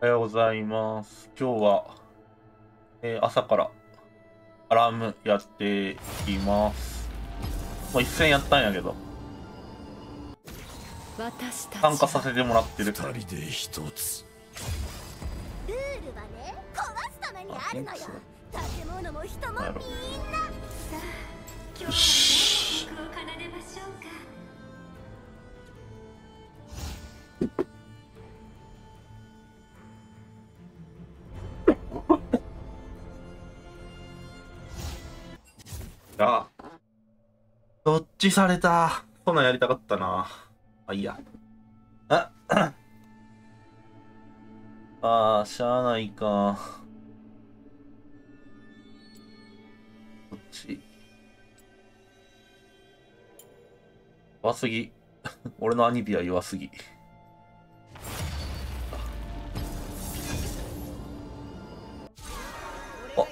おはようございます。今日は、えー朝からアラームやっていきます。もう一戦やったんやけど、参加させてもらってる。二人で一つ。ルールはね壊すためにあるのよ。建物も人もみんな。さあ今日はし曲を奏でましょうかあ、どっちされた？そんなんやりたかったな。あ、いいや。あ、あー、しゃあないか。どっち？弱すぎ。俺のアニビは弱すぎ。あ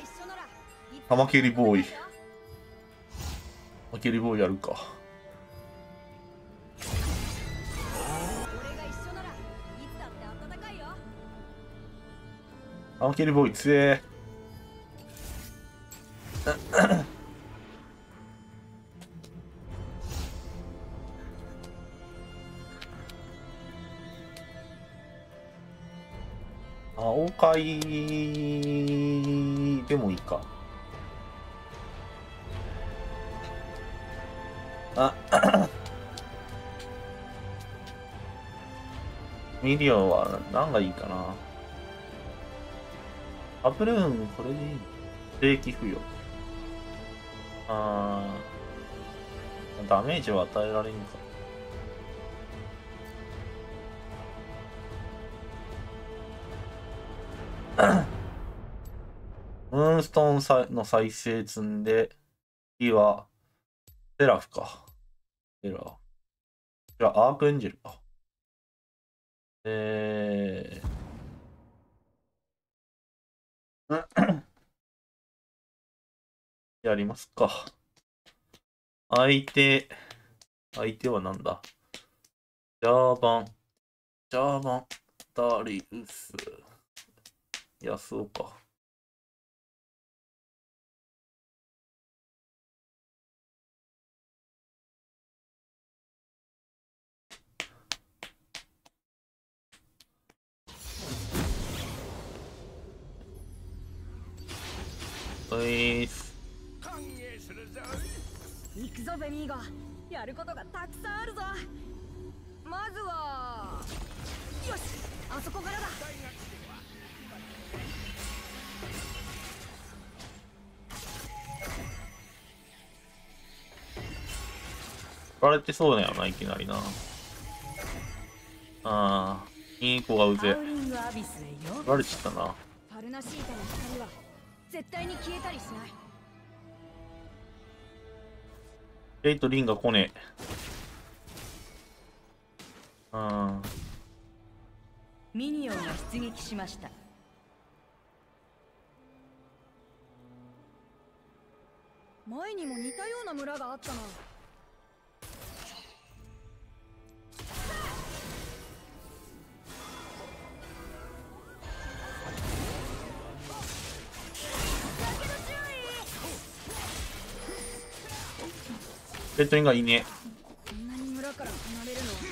玉蹴りボーイ。玉蹴りボーイやるか。俺が一緒ならいつだって暖かいよ玉蹴りボーイ強え。青海 でもいいか。あ、ミリオンは何がいいかな。アプルーン、これでいい正規付与。あー、ダメージは与えられんか。ムーンストーンの再生積んで、次は、セラフか。セラフ。じゃあ、アークエンジェルか。えー、やりますか。相手、相手はなんだジャーバン、ジャーバン、ダリウス、ヤスオか。ういっす。歓迎するぞ行くぞベミーゴやることがたくさんあるぞまずはよしあそこからだ取られてそうだよな、いきなりな。あー、いい子がうぜハウ。リングアビスへよ取られちゃったな。ファルナシータの光は絶対に消えたりしない。レイとリンが来ねえ。あミニオンが出撃しました。前にも似たような村があったなレイとリンがいいね。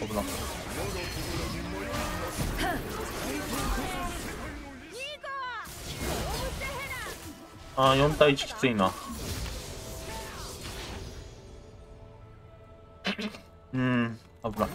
危な。あー、4対1きついな。うん、危ない。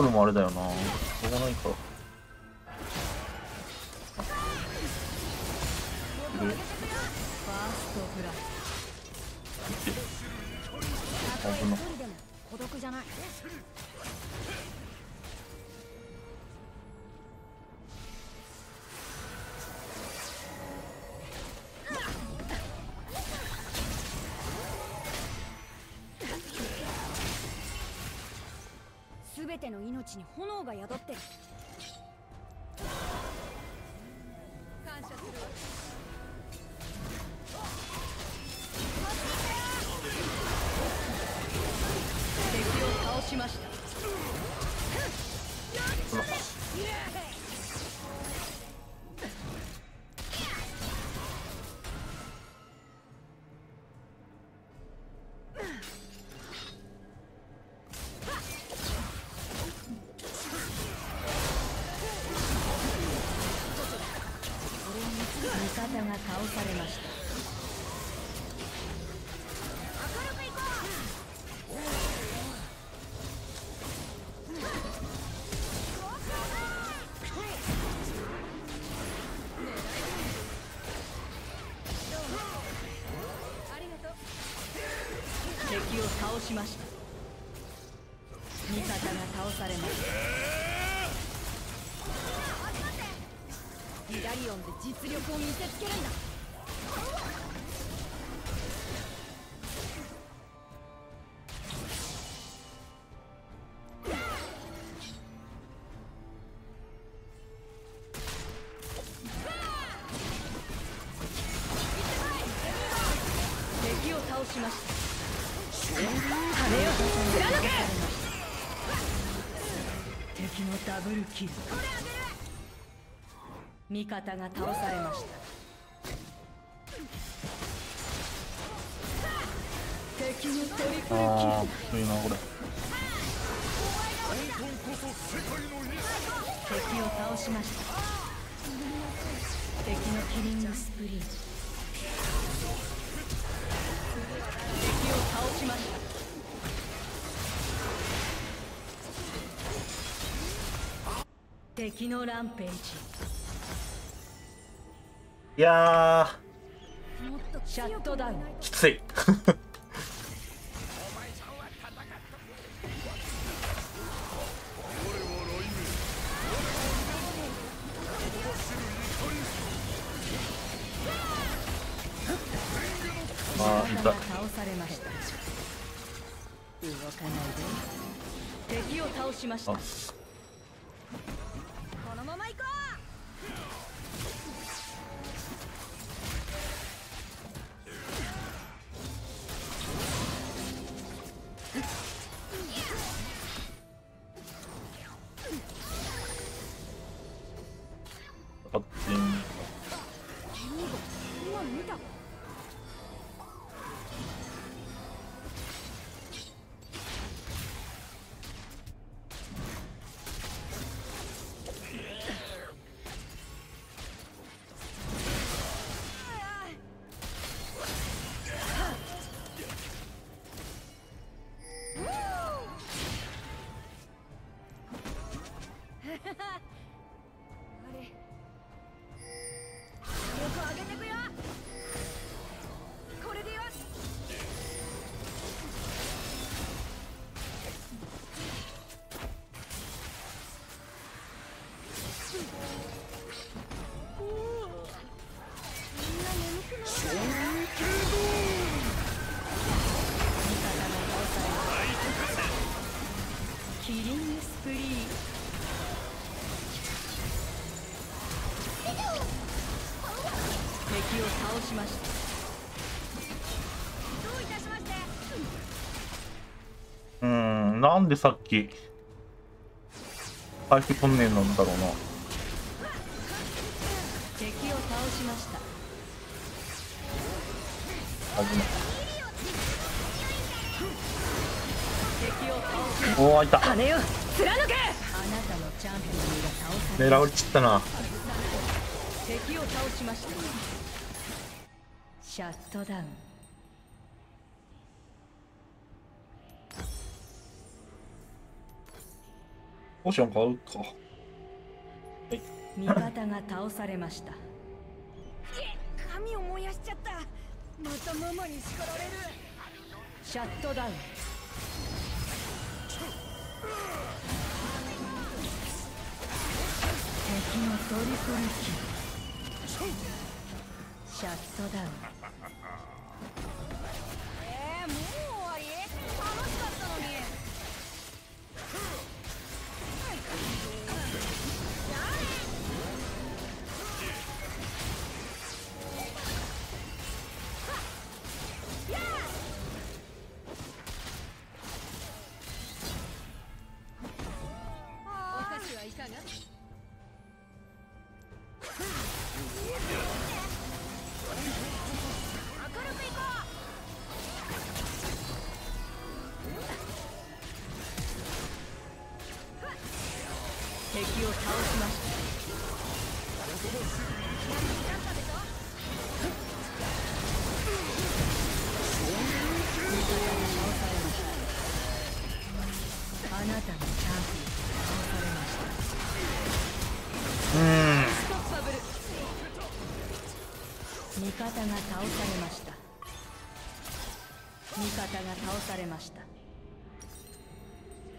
ドルもあれだよな。炎が宿ってる。しました。味方が倒されました。イラリオンで実力を見せつけるんだ。ダブルキル味方が倒されました。敵のトリプルキルあいなこれ。敵を倒しました。敵のキリングスプリン敵を倒しました敵のランページ。いやシャットダウンでさっき回復取んねえなんだろうな。敵を倒しました。危ない。敵を倒しおおいた。羽を貫け。あなたのチャンピオンが倒され狙われちったな。敵を倒しました。シャットダウンポーション買うか。味方が倒されました。髪を燃やしちゃった。またママに叱られる。シャットダウン。敵のトリプルキル。シャットダウン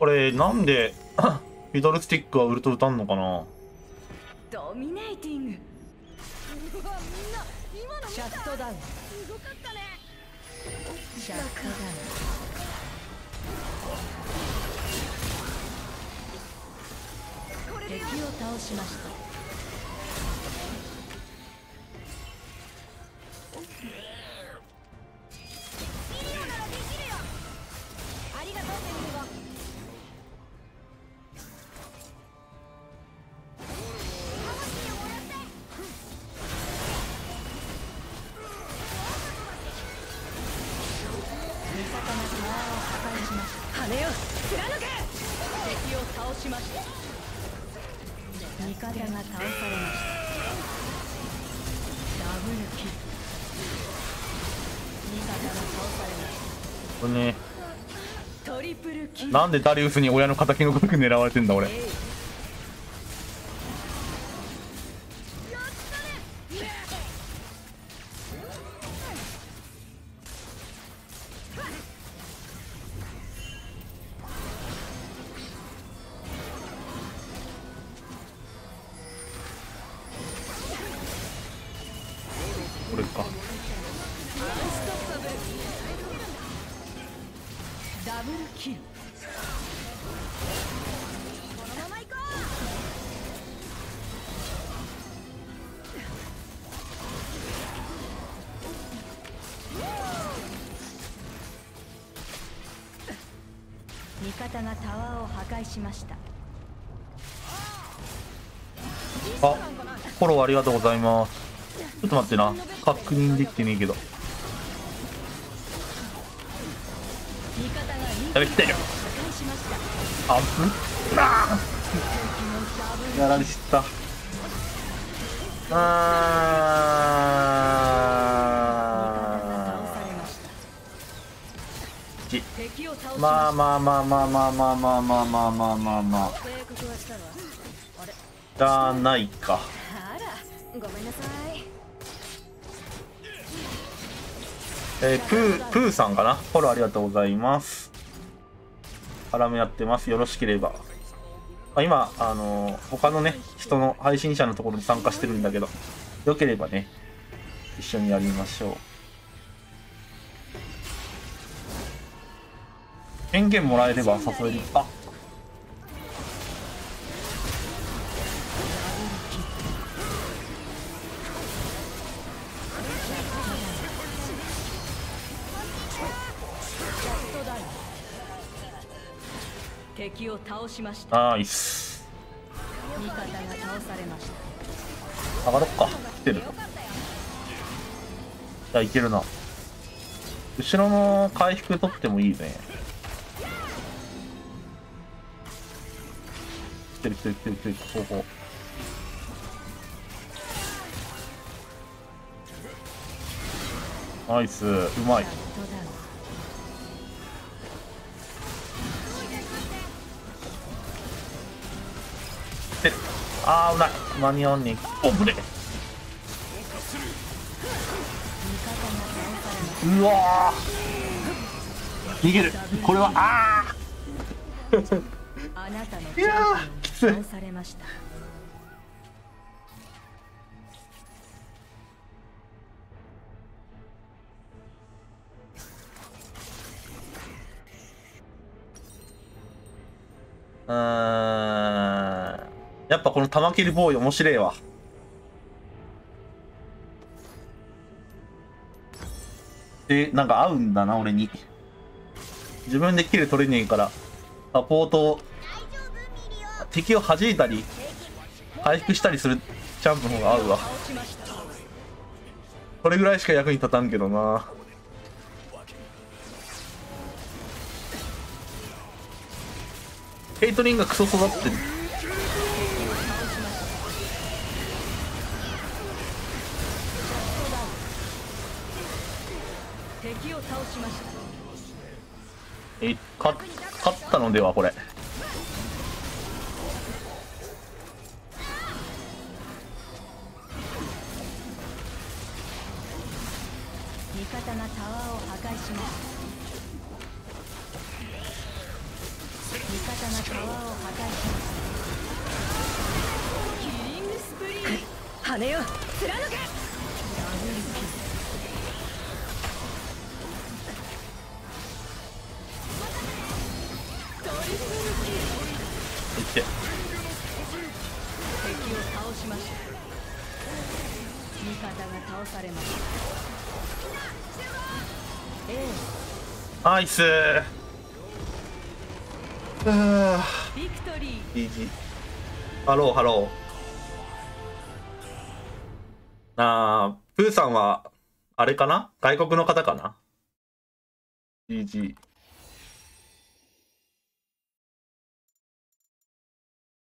これ、なんで、ミドルスティックはウルト打たんのかな？ドミネイティングシャットダウン。すごかったねシャットダウこれでよン。敵を倒しました。なんでダリウスに親の敵のこと狙われてんだ俺。りがとうございます。ちょっと待ってな。確認できてねえけど。やべ、来てる。あぶなーやられちった。あーまあまあまあまあまあまあまあまあまあまあまあまあじゃないかごめんなさい。えー、プープーさんかな？フォローありがとうございます。絡めやってます。よろしければ。あ今あのー他のね人の配信者のところに参加してるんだけど。よければね一緒にやりましょう。権限もらえれば誘えるあを倒しました。ナイス味方が倒されました。上がろっか。来てる。じゃあいけるな。後ろの回復取ってもいいね来てる来てる来てる来てる。ここ。ナイス。うまい。あー危ない。間に合わんねんおぶれうわー。逃げる。これはああいやーきつい。うーん。やっぱこの玉切りボーイ面白いわ。でなんか合うんだな俺に。自分でキル取れねえからサポートを敵を弾いたり回復したりするチャンプの方が合うわ。これぐらいしか役に立たんけどな。ケイトリンがクソ育ってるえ勝ったのではこれ。味方がタワーを破壊しました味方がタワーを破壊しましたキリングスプリー羽よ貫け。って。敵を倒しました味方が倒されましたえナイス。ーあビクトリーー GG ハローハローあープーさんはあれかな？外国の方かな？GG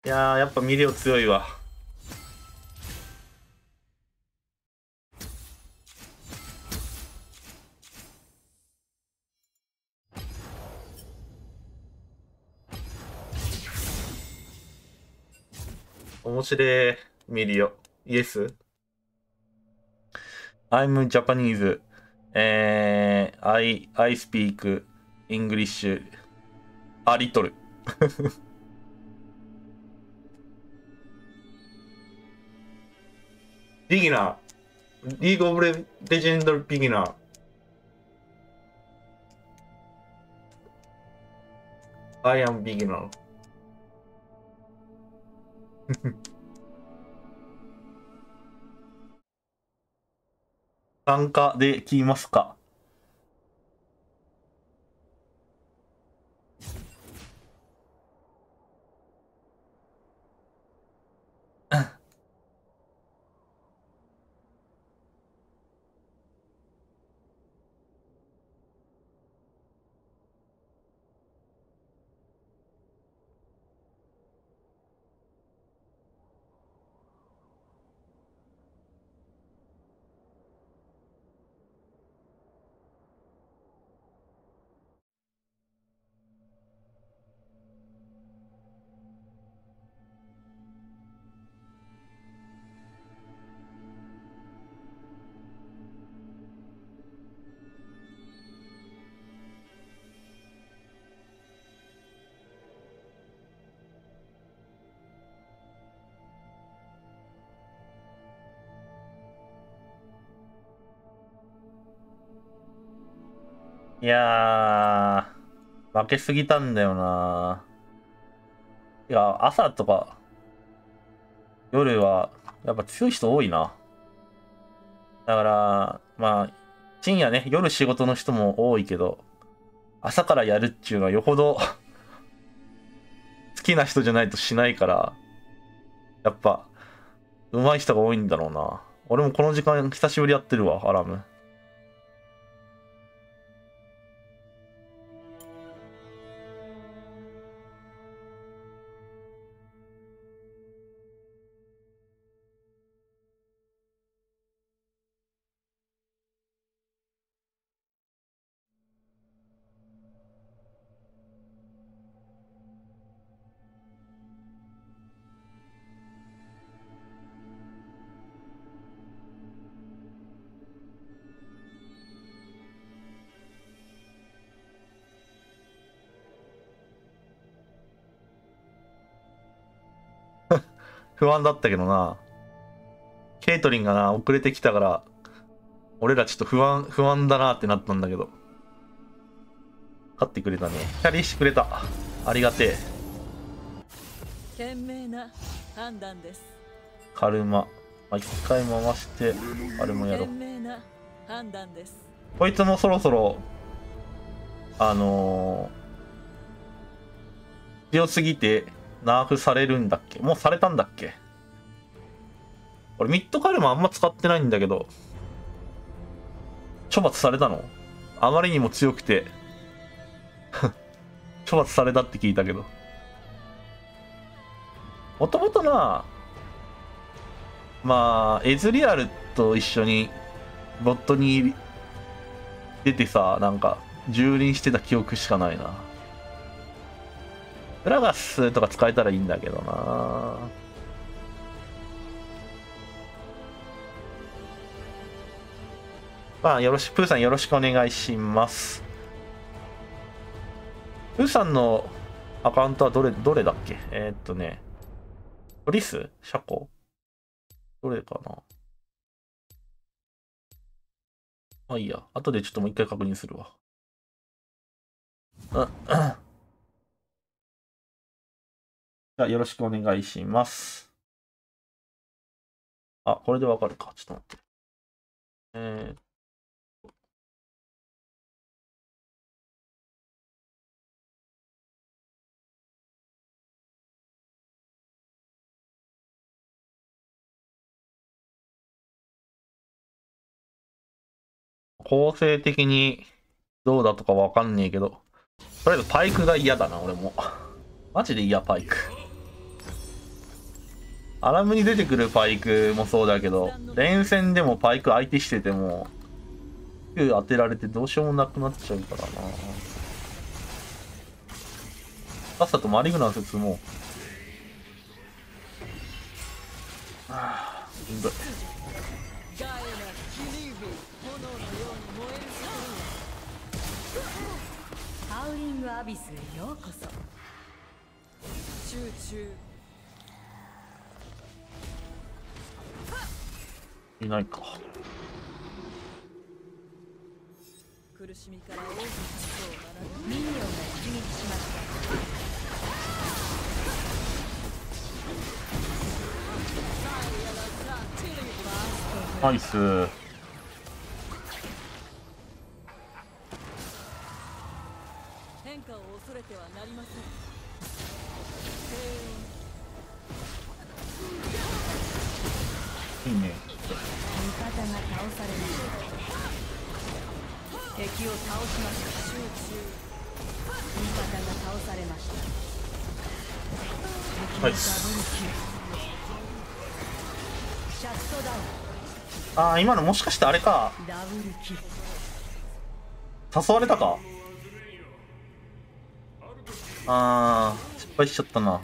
いやーやっぱミリオ強いわ面白いミリオイエス I'm Japanese えー、I, I speak English a little ビギナー。リーグオブレレジェンドビギナー。I am beginner. 参加で聞きますか？いやー、負けすぎたんだよな。いや、朝とか、夜は、やっぱ強い人多いな。だから、まあ、深夜ね、夜仕事の人も多いけど、朝からやるっていうのはよほど 好きな人じゃないとしないから、やっぱ、上手い人が多いんだろうな。俺もこの時間久しぶりやってるわ、アラム。不安だったけどな。ケイトリンがな、遅れてきたから、俺らちょっと不安、不安だなってなったんだけど。勝ってくれたね。キャリーしてくれた。ありがてえ。賢明な判断ですカルマ。まあ、一回回して、あれもやろう賢。明な判断ですこいつもそろそろ、あのー、強すぎて、ナーフされるんだっけ？もうされたんだっけ？俺ミッドカルマあんま使ってないんだけど、処罰されたの？あまりにも強くて、処罰されたって聞いたけど。もともとな、まあ、エズリアルと一緒にボットに出てさ、なんか、蹂躙してた記憶しかないな。プラガスとか使えたらいいんだけどな。まあ、よろし、プーさんよろしくお願いします。プーさんのアカウントはどれ、どれだっけ？えーっとね、トリス？シャコ？どれかな？まあいいや。後でちょっともう一回確認するわ。うんじゃあよろしくお願いします。あ、これでわかるか。ちょっと待って。えー構成的にどうだとかわかんねえけど、とりあえずパイクが嫌だな、俺も。マジで嫌、パイク。アラムに出てくるパイクもそうだけど、連戦でもパイク相手してても、当てられてどうしようもなくなっちゃうからな。さっさとマリグナンス積もう。はあ、しんどい。ハウリングアビスへようこそ集中いないか。苦しみから多くのことを学ぶミニオンが出撃しましたナイス。敵を倒しました集中味方が倒されましたはいシャットダウああ、今のもしかしてあれか。誘われたかあー、失敗しちゃったな。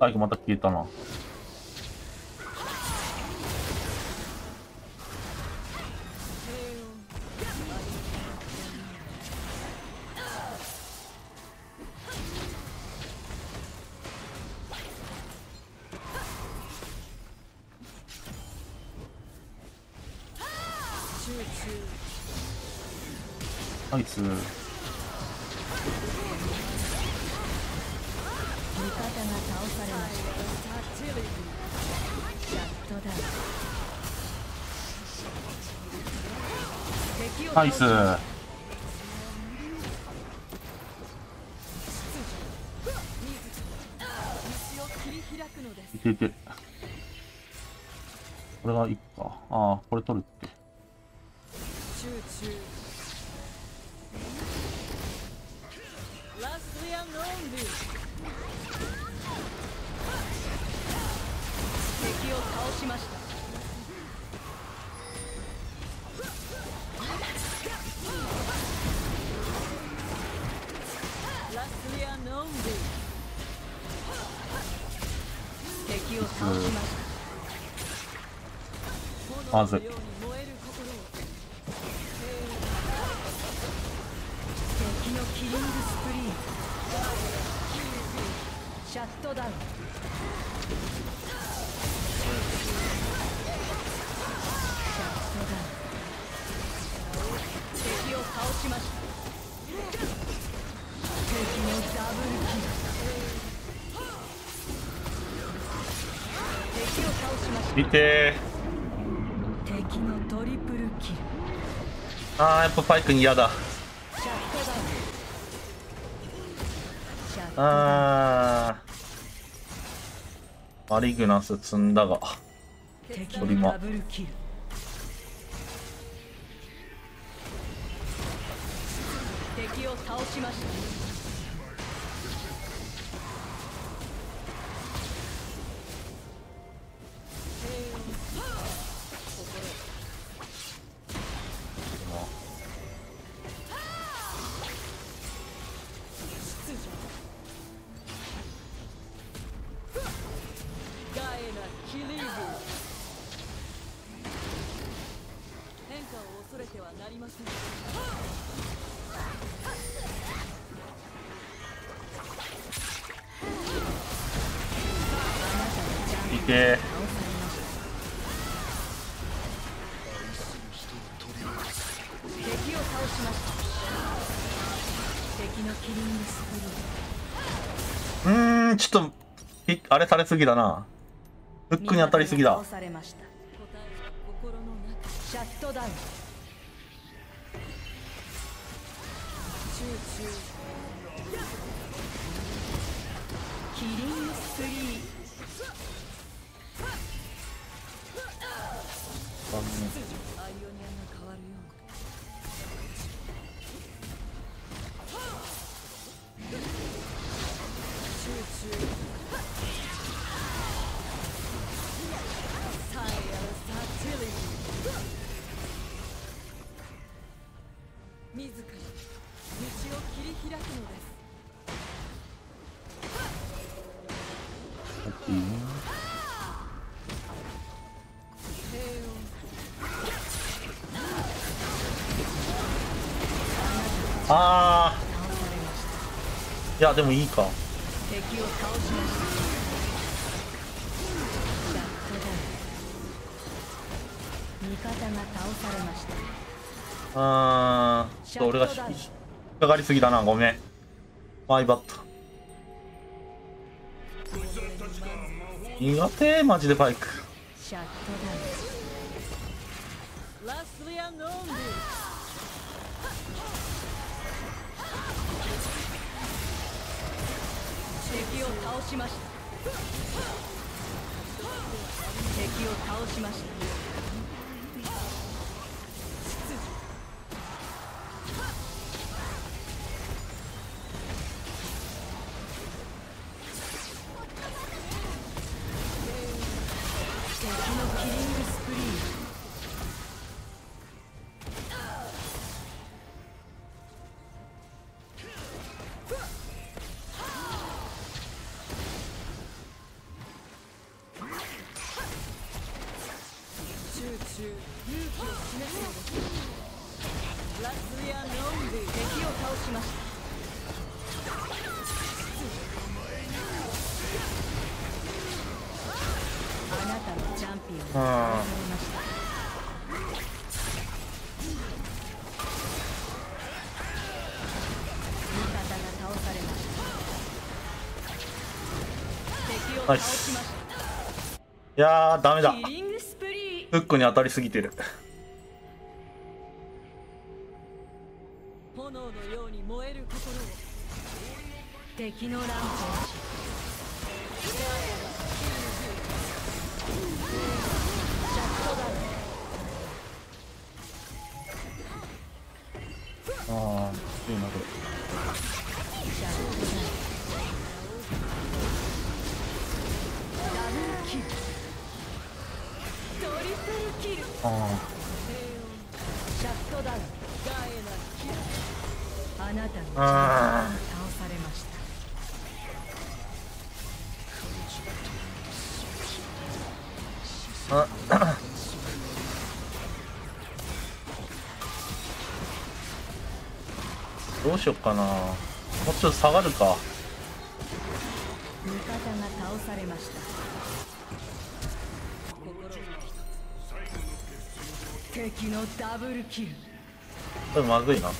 バイクまた消えたな。倒されましたサティリテシャットダウン敵をナイス。を切り開くのでいけいけ。これがいいか。ああ、これ取るって。しました。敵を倒しました。まず。見て。敵のトリプルキル。あーやっぱパイクに嫌だ。ああマリグナス積んだが。鳥も敵を倒しました。れされすぎだな。フックに当たりすぎだ。シャットダウンああいやでもいいか。敵をあちょっと俺が引っかかりすぎだな。ごめん。マイバット。苦手？マジでバイク。シャットダウン。を倒しました敵を倒しました。い。いやーダメだ。フックに当たりすぎてる。よっかな。もうちょっと下がるか。味方が倒されました。敵のダブルキル。これまずいな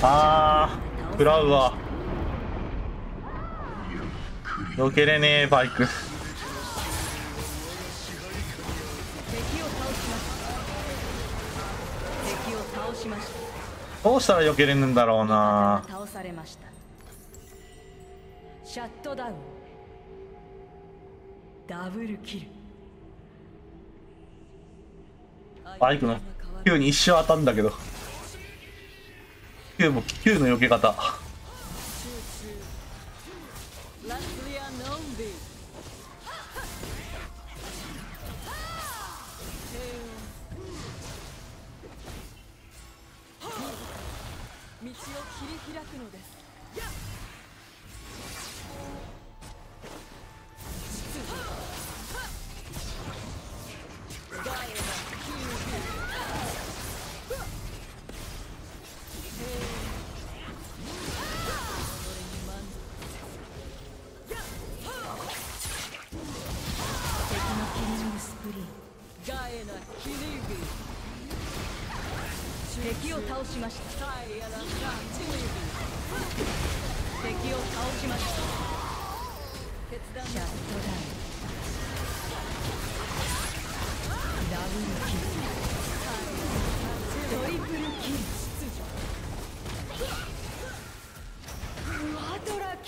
あー食らうわ避けれねえバイク。どうしたら避けれるんだろうな。シャットダウン。ダブルキル。バイクの Q に一瞬当たんだけど。Q も Q の避け方。道を切り開くのです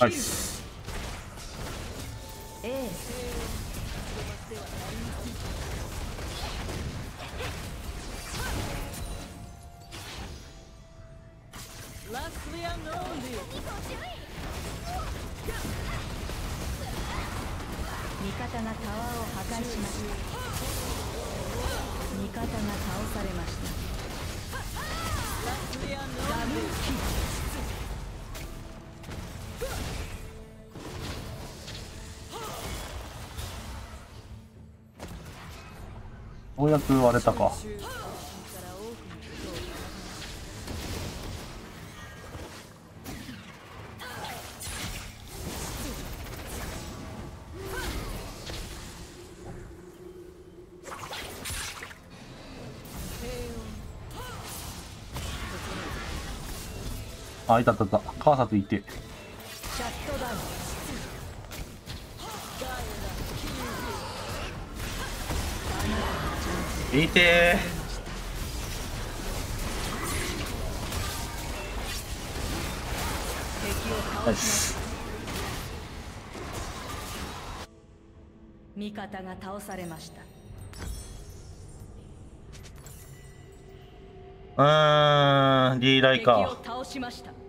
ワうやく割れたか。あいたいたいた。カーサといて。いて。ナイスた味方が倒されました。うーんリーダー敵をか倒しました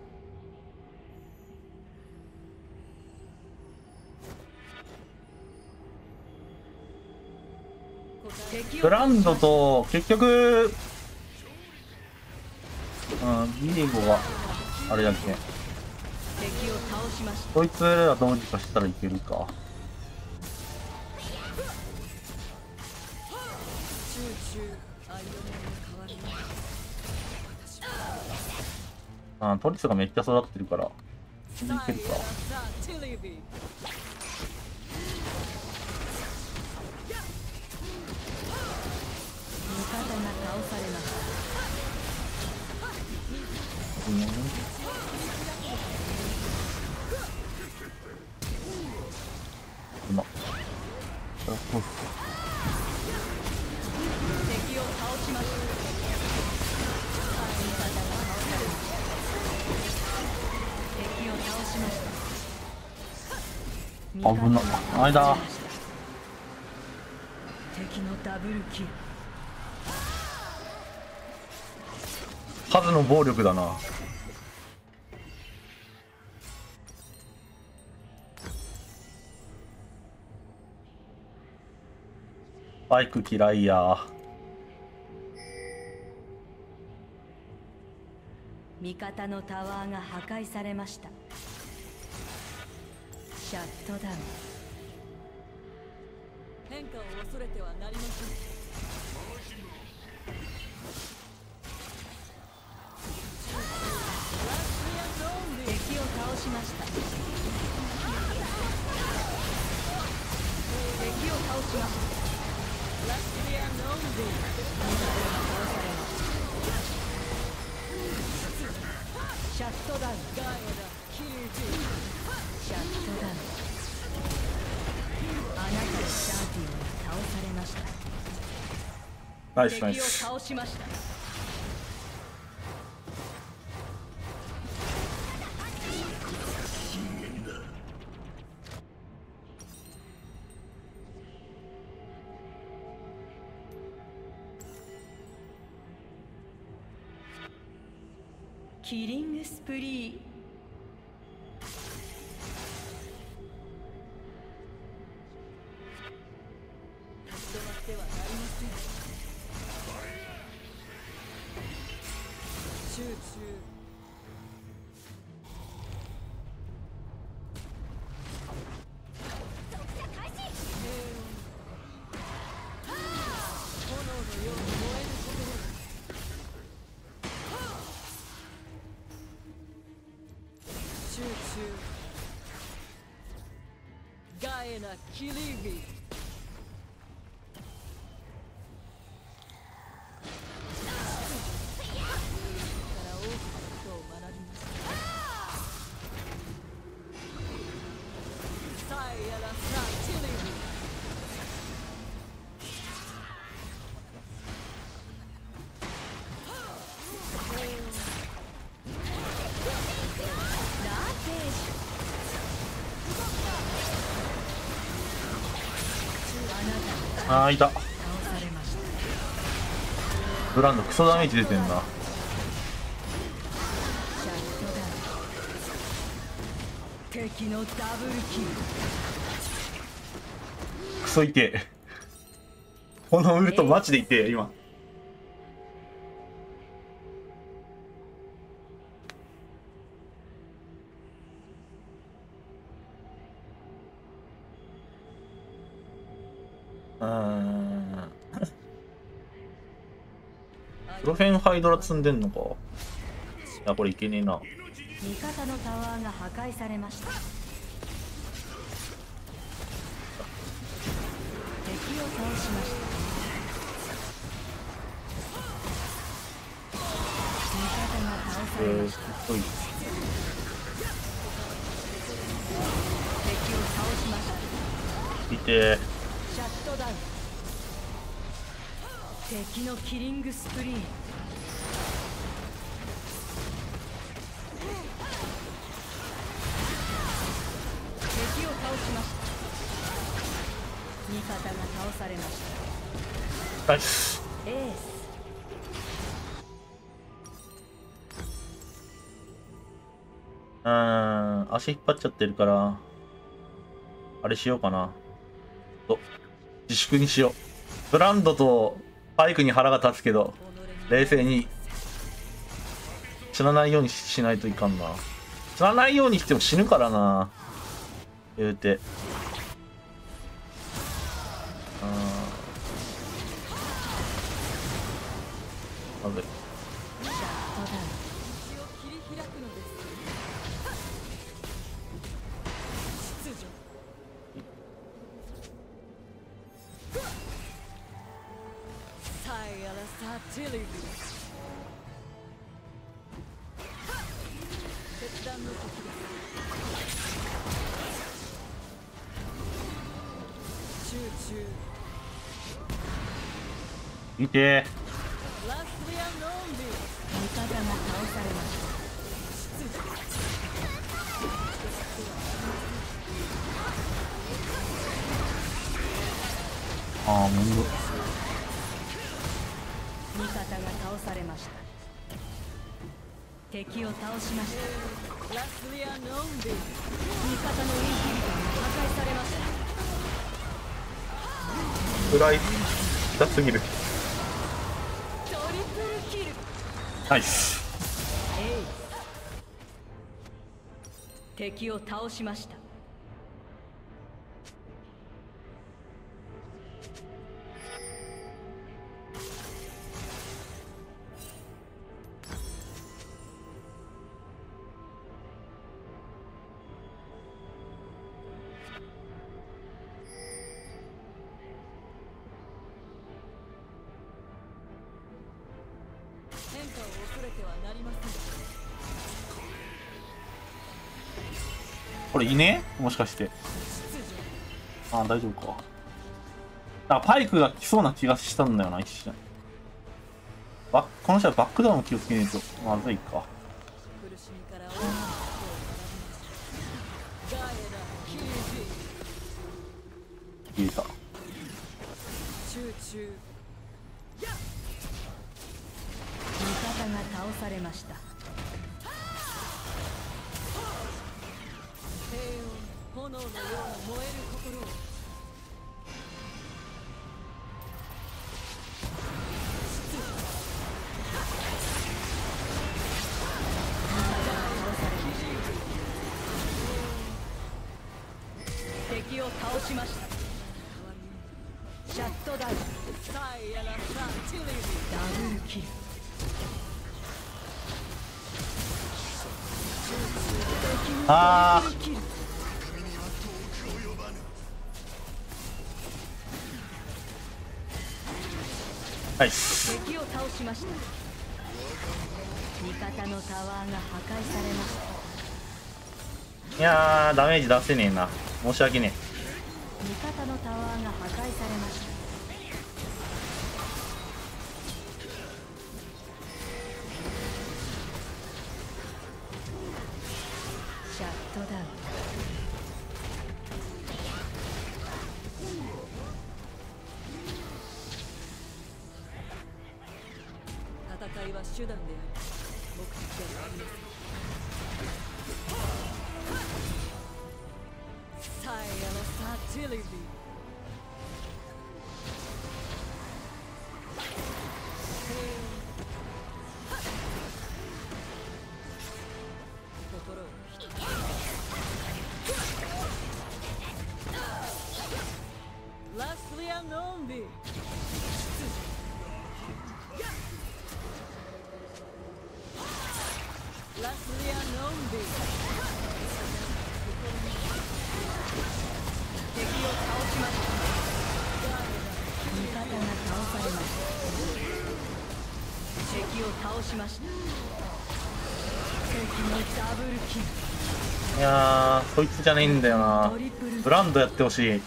敵をブランドと結局うんビーゴがあれだっけ。こいつらどうにかしたらいけるか。あトリスがめっちゃ育ってるから。次いけるか敵危な。っ間。敵のダブルキル。数の暴力だな。バイク嫌いや。味方のタワーが破壊されました。シャットダウン。変化を恐れてはなりません敵を倒しました。敵を倒しました。ラスリアンロンディ味方が倒されましたシャットダウンガイアだキルジシャットダウンあなたのシャンティオが倒されましたナイスナイ敵を倒しましたキリングスプリー。ガエあーいた。ブランドクソダメージ出てんな。敵のダブルキルクソいてこのウルトマジでいて今。プロフェンハイドラ積んでんのか。いやこれいけねえな。味方のタワーが破壊されました。敵を倒しました。味方が倒さえー、れました。おい。敵を倒しました。いて。えシャットダウン敵のキリングスプリー敵を倒しました。味方が倒されました。ナイスエース。うん足引っ張っちゃってるからあれしようかな。と自粛にしよう。ブランドとバイクに腹が立つけど冷静に。死なないようにしないといかんな。死なないようにしても死ぬからな。言うて。倒しました。れいね？もしかして。ああ大丈夫か。あパイクが来そうな気がしたんだよな一瞬。バこの人はバックダウンも気をつけないと。まずいか・消えた。味方が倒されました。炎のような燃える心を敵を倒しましたシャットダウンサイヤラ・サンチリビダブルキルああしました。味方のタワーが破壊されました。いやーダメージ出せねえな。申し訳ねえ。じゃないんだよな。ブランドやってほしい。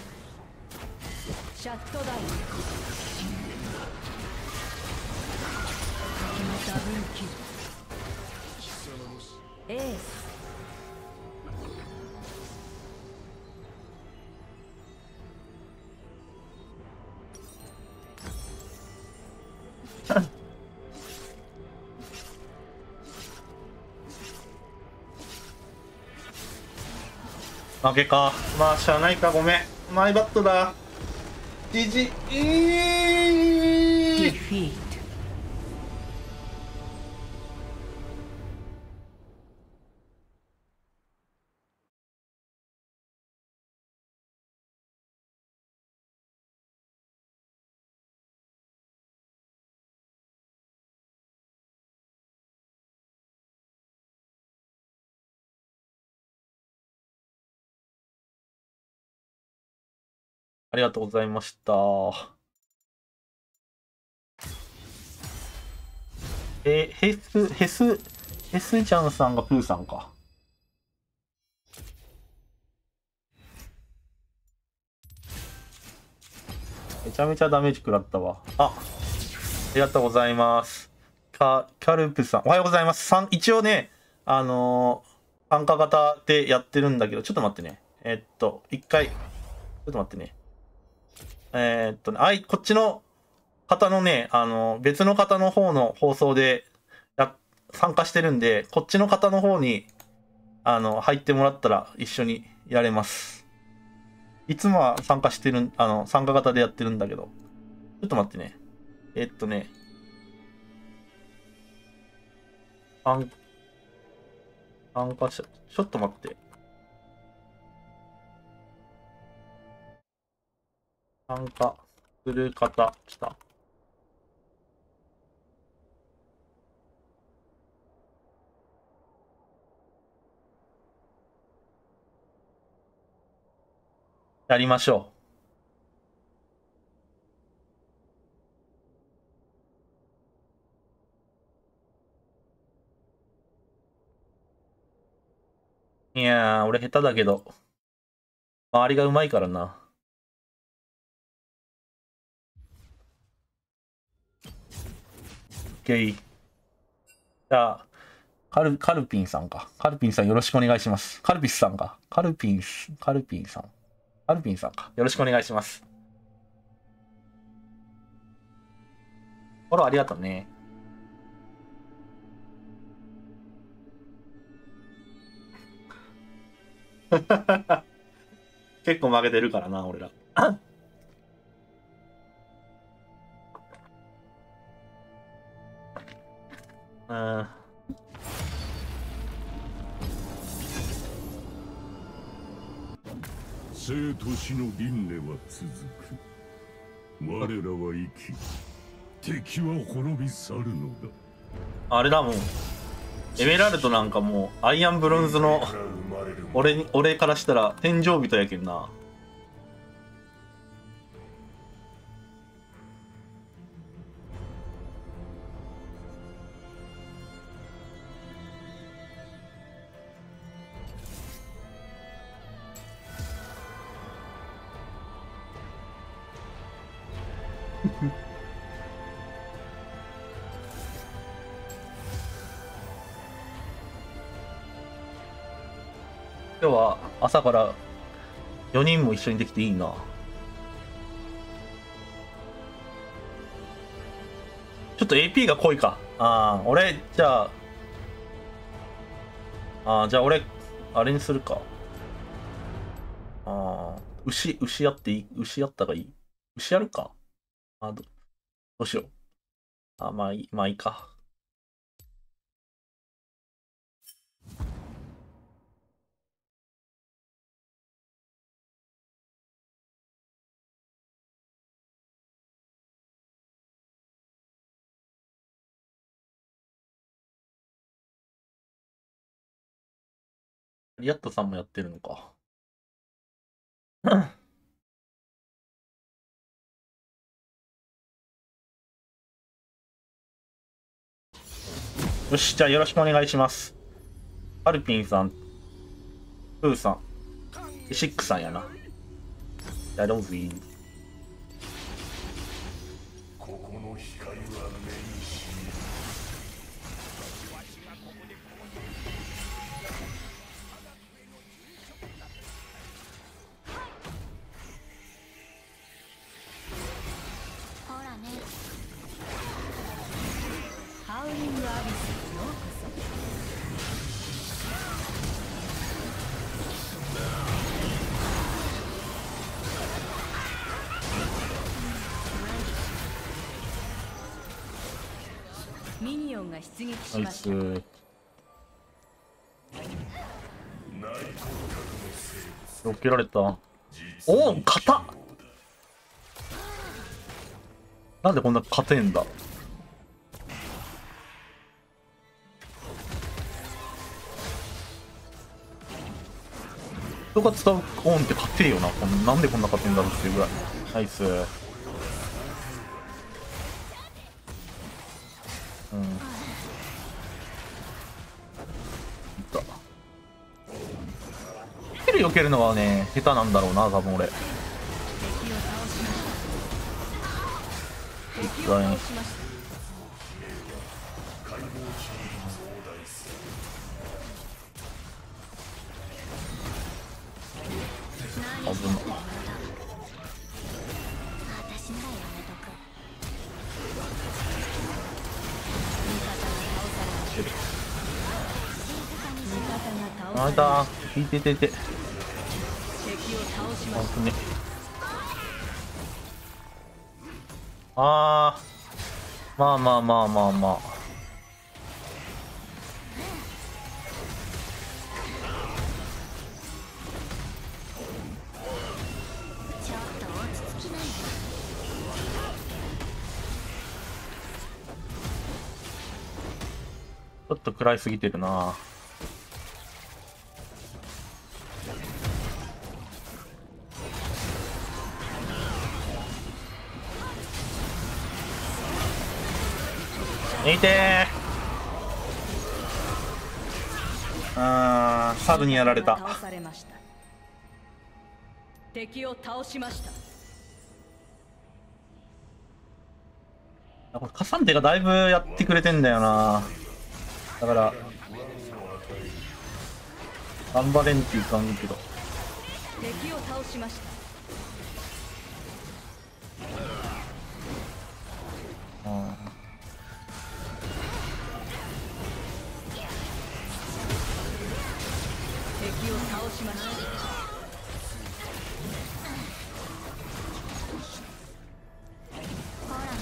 けか。まあしゃあないか。ごめん。マイバットだ。じじディえーありがとうございましたえーヘスヘスヘスちゃんさんがプーさんかめちゃめちゃダメージ食らったわ。あ、ありがとうございます。か、キャルプさん、おはようございます。さん一応ね、あのー参加型でやってるんだけど、ちょっと待ってね。えっと、一回、ちょっと待ってね。えーっとね、あい、こっちの方のね、あの、別の方の方の放送で、参加してるんで、こっちの方の方に、あの、入ってもらったら一緒にやれます。いつもは参加してる、あの、参加型でやってるんだけど。ちょっと待ってね。えっとね。参加者、ちょっと待って。参加する方、来た。やりましょう。いやー、俺下手だけど、周りがうまいからな。OK。じゃあ、カル、カルピンさんか。カルピンさんよろしくお願いします。カルピスさんか。カルピンス、カルピンさん。カルピンさんか。よろしくお願いします。フォローありがとうね。結構負けてるからな、俺ら。うん。生と死の輪廻は続く我らは生き敵は滅び去るのだあれだもん。エメラルドなんかもう、アイアンブロンズの、俺、俺からしたら天井人やけんな。朝から4人も一緒にできていいな。ちょっと AP が濃いか。ああ、俺、じゃあ、ああ、じゃあ俺、あれにするか。ああ、牛、牛やっていい？牛やったがいい？牛やるか。あどどうしよう。あまあいい、まあいいか。リアットさんもやってるのか。よし、じゃあよろしくお願いします。アルピンさん、プーさん、シックさんやな。やろうぜ。出撃しナイスました。よけられた。おお、硬っなんでこんな硬いんだ？人が使うオンって硬いよな。こんなんでこんな硬いんだろうっていうぐらい。ナイス。うん。避ける避けるのはね、下手なんだろうな、多分俺。敵を倒しました。敵を倒しました危ないてててしまし本当に。あー。まあまあまあまあまあ。ちょっと暗いすぎてるな。いてー。あー猿にやられた。敵を倒しました。これカサンテがだいぶやってくれてんだよな。だから頑張れんっていう感じけど敵を倒しました。うん敵を倒しましたほらね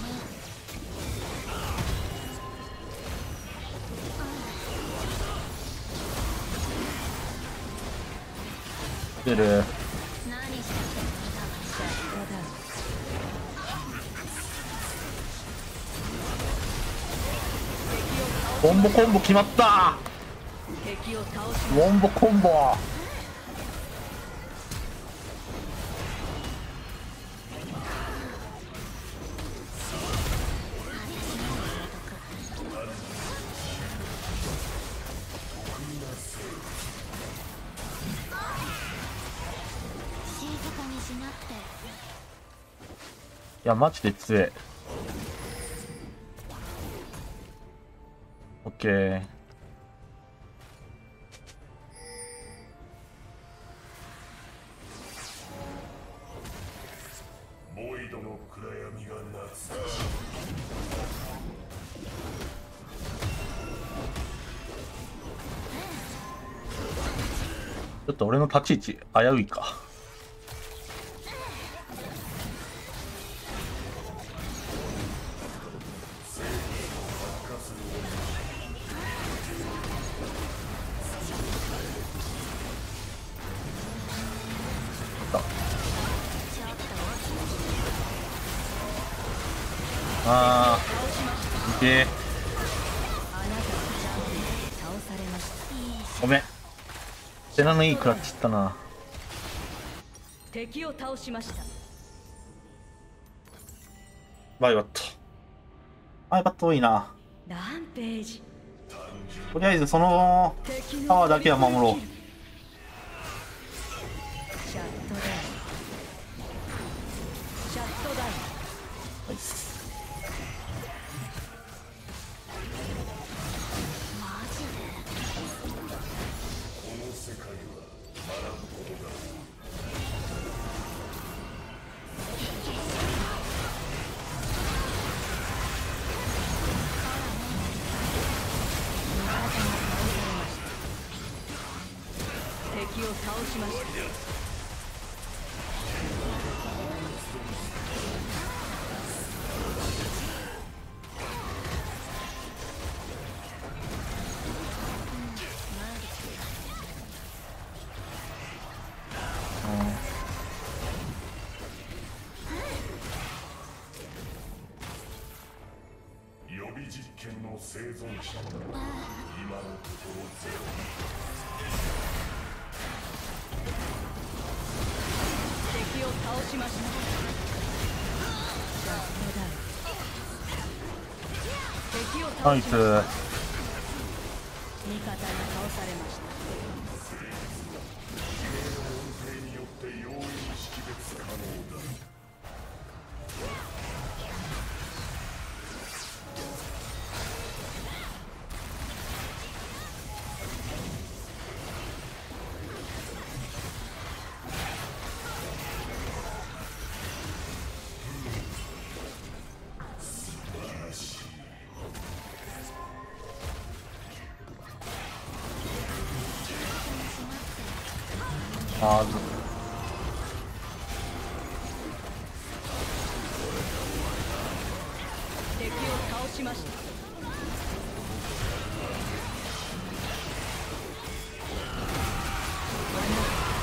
出るコンボコンボ決まった敵を倒しウォンボコンボいやマジで強え。オッケー。立ち位置危ういか。のいいクラッチいったな。敵を倒しました。バイバット。バイバット多いな。ランページ。とりあえずそのタワーだけは守ろう敵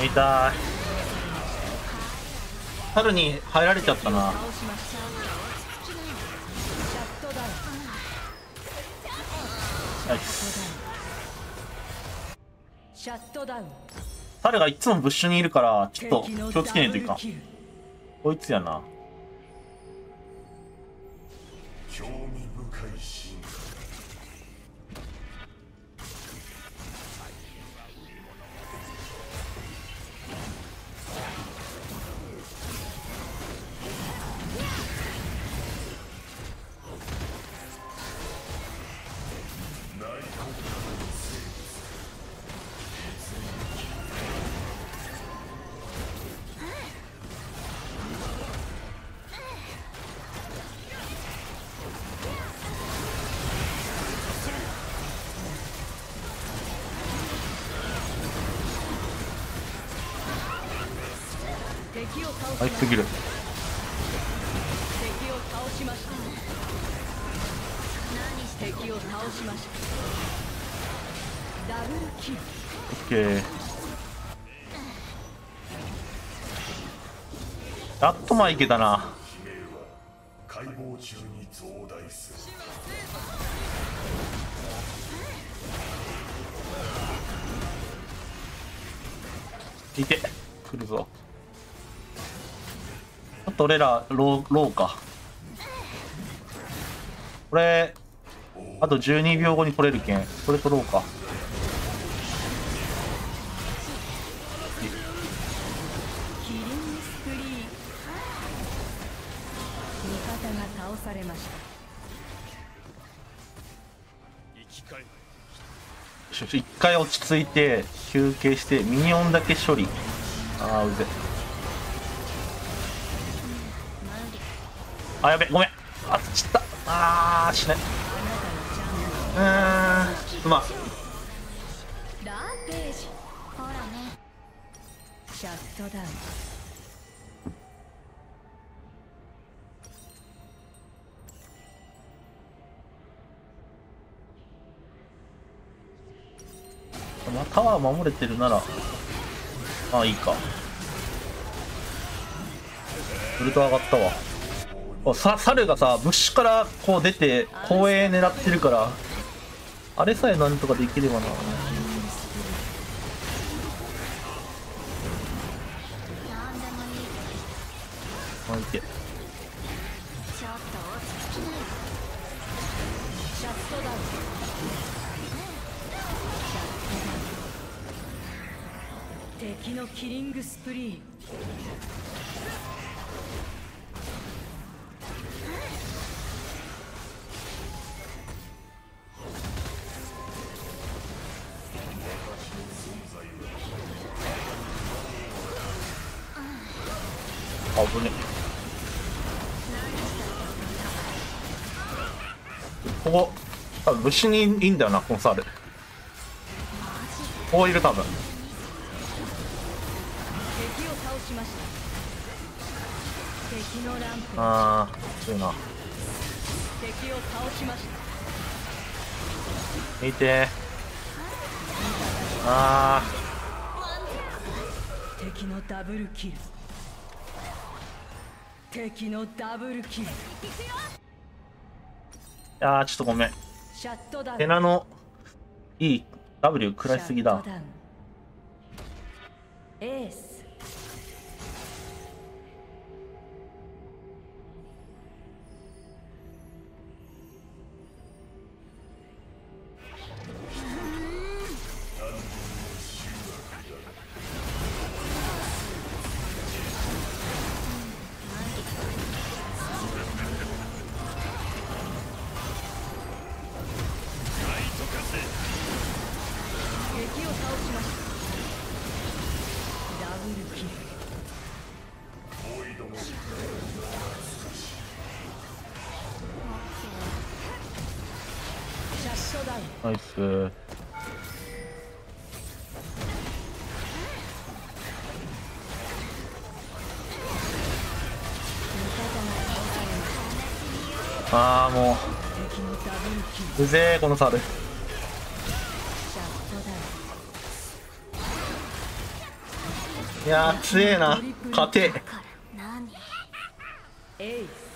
痛い。春に入られちゃったな。倒しましたシャットダウンナイス。シャットダウン春がいつもブッシュにいるからちょっと気をつけないといかん。こいつやな。興味深いし。あいすぎる。敵を倒しました。敵を倒しました。ダブルキル。オッケー。やっと前いけたなあと俺らローローか。これあと12秒後に取れるけんこれ取ろうか。一回落ち着いて休憩してミニオンだけ処理。あーうぜあやべごめん。あちった。あーしないうーん。まあランページほらねシャットダウンまあタワー守れてるならまあいいか。ウルト上がったわ。さ猿がさブッシュからこう出て公園狙ってるからあれさえなんとかできればな。あいけ。敵のキリングスプリー危ねここ多分虫にいいんだよなこの猿。こういる多分。ああ強いな敵を倒しました。見て。あ敵のダブルキル敵のダブルキル。ーいやーちょっとごめん。テナのいい W 食らいすぎだ。エースうぜえこの猿いやー強えな。勝て。何エイス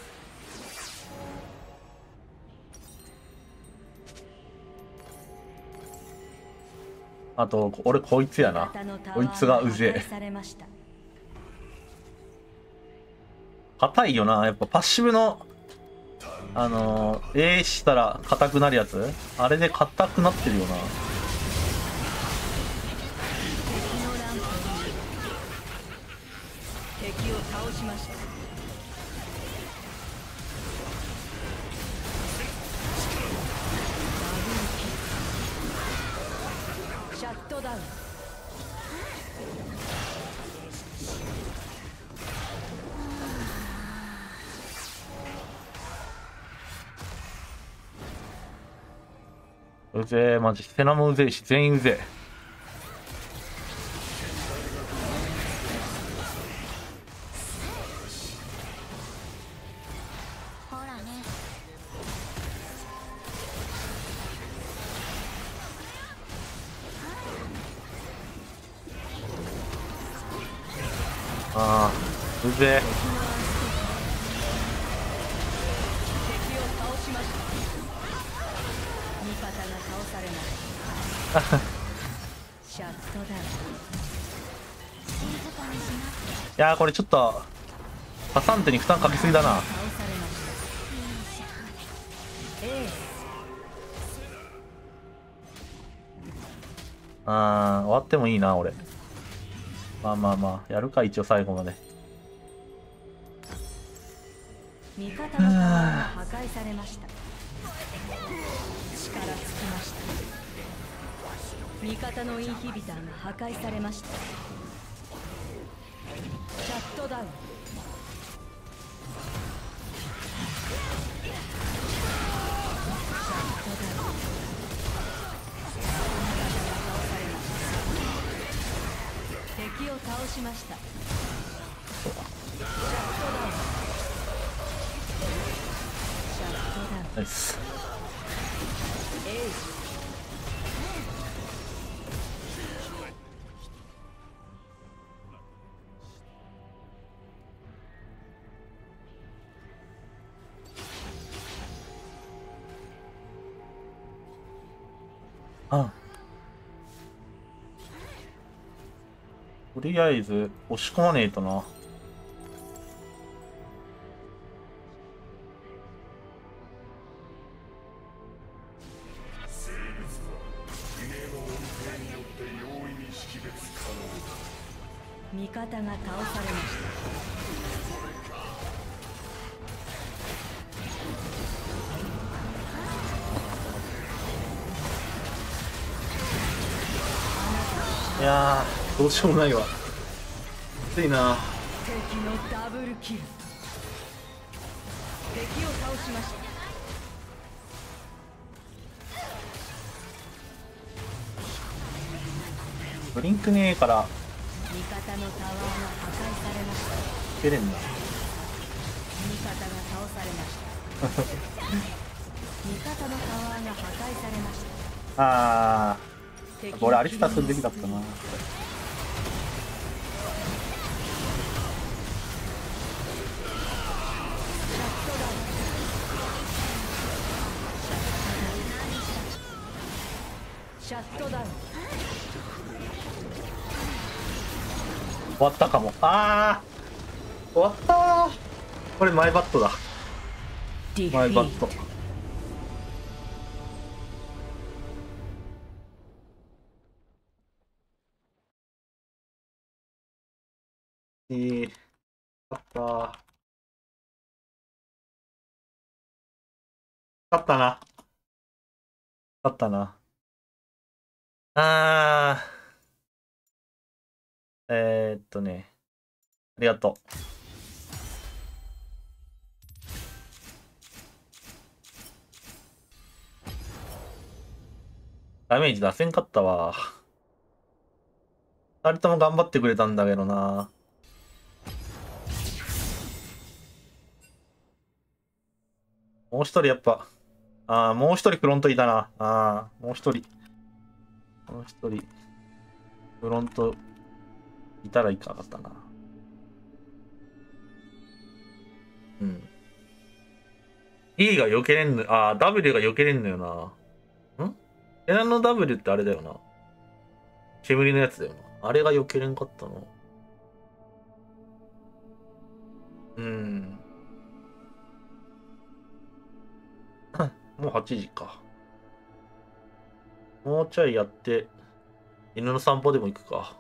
あと俺こいつやな。こいつがうぜえ。硬いよな。やっぱパッシブのあのー、A したら硬くなるやつ？あれで硬くなってるよな。ぜえ。マジセナもうぜえし全員うぜえ。ちょっとパサンテに負担かけすぎだな。あー終わってもいいな俺。まあまあまあやるか一応最後まで。味方のターが破壊されました。力尽きました。味方のインヒビターが破壊されました。シャットダウン。敵を倒しました。シャットダウン。シャットダウンりあえず押し込まねえとな。味方が倒されました。いやーどうしようもないわ。きついな。敵のダブルキル。敵を倒しましたブリンクねえから。味方のタワーが破壊されました。いけれんな。味方が倒されました。味方のタワーが破壊されました。あ敵のーこれアリスタするべきだったな終わったかも。あー。終わったー。これマイバットだ。マイバット。えー、勝ったー。勝ったな。勝ったな。あーえー、っとねありがとうダメージ出せんかったわ。二人とも頑張ってくれたんだけどな。もう一人やっぱ、ああ、もう一人フロントいたな。ああ、もう一人。もう一人、フロントいたらいかなかったな。うん。E が避けれんの、ああ、W が避けれんのよな。ん？エナの W ってあれだよな。煙のやつだよな。あれが避けれんかったの。うん。もう8時か。もうちょいやって、犬の散歩でも行くか。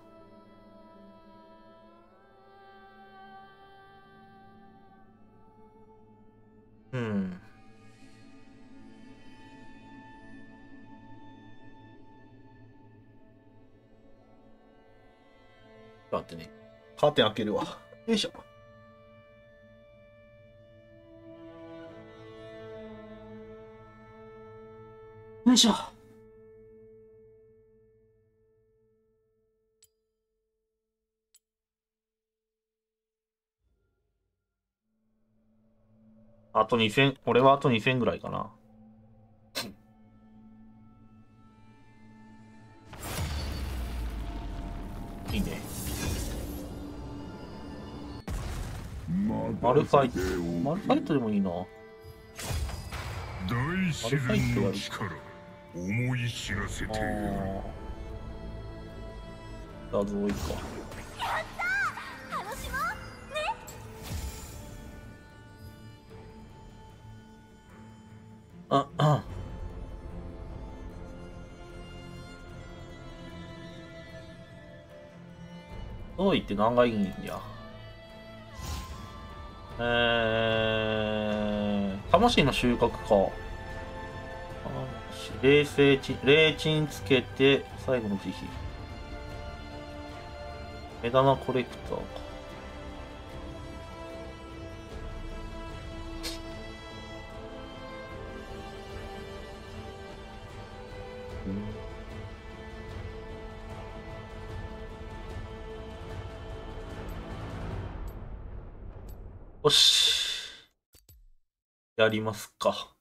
待ってね。カーテン開けるわ。よいしょ。よいしょ。あと2000、俺はあと2000ぐらいかな。マルファイト。マルファイトでもいいな。大自然の力思い知らせてあやるあ。画像いいか。楽しもあ、あ。どう言って何がいいんや。えー、魂の収穫か。冷静チン、冷チンつけて、最後の慈悲。目玉コレクターか。やりますか？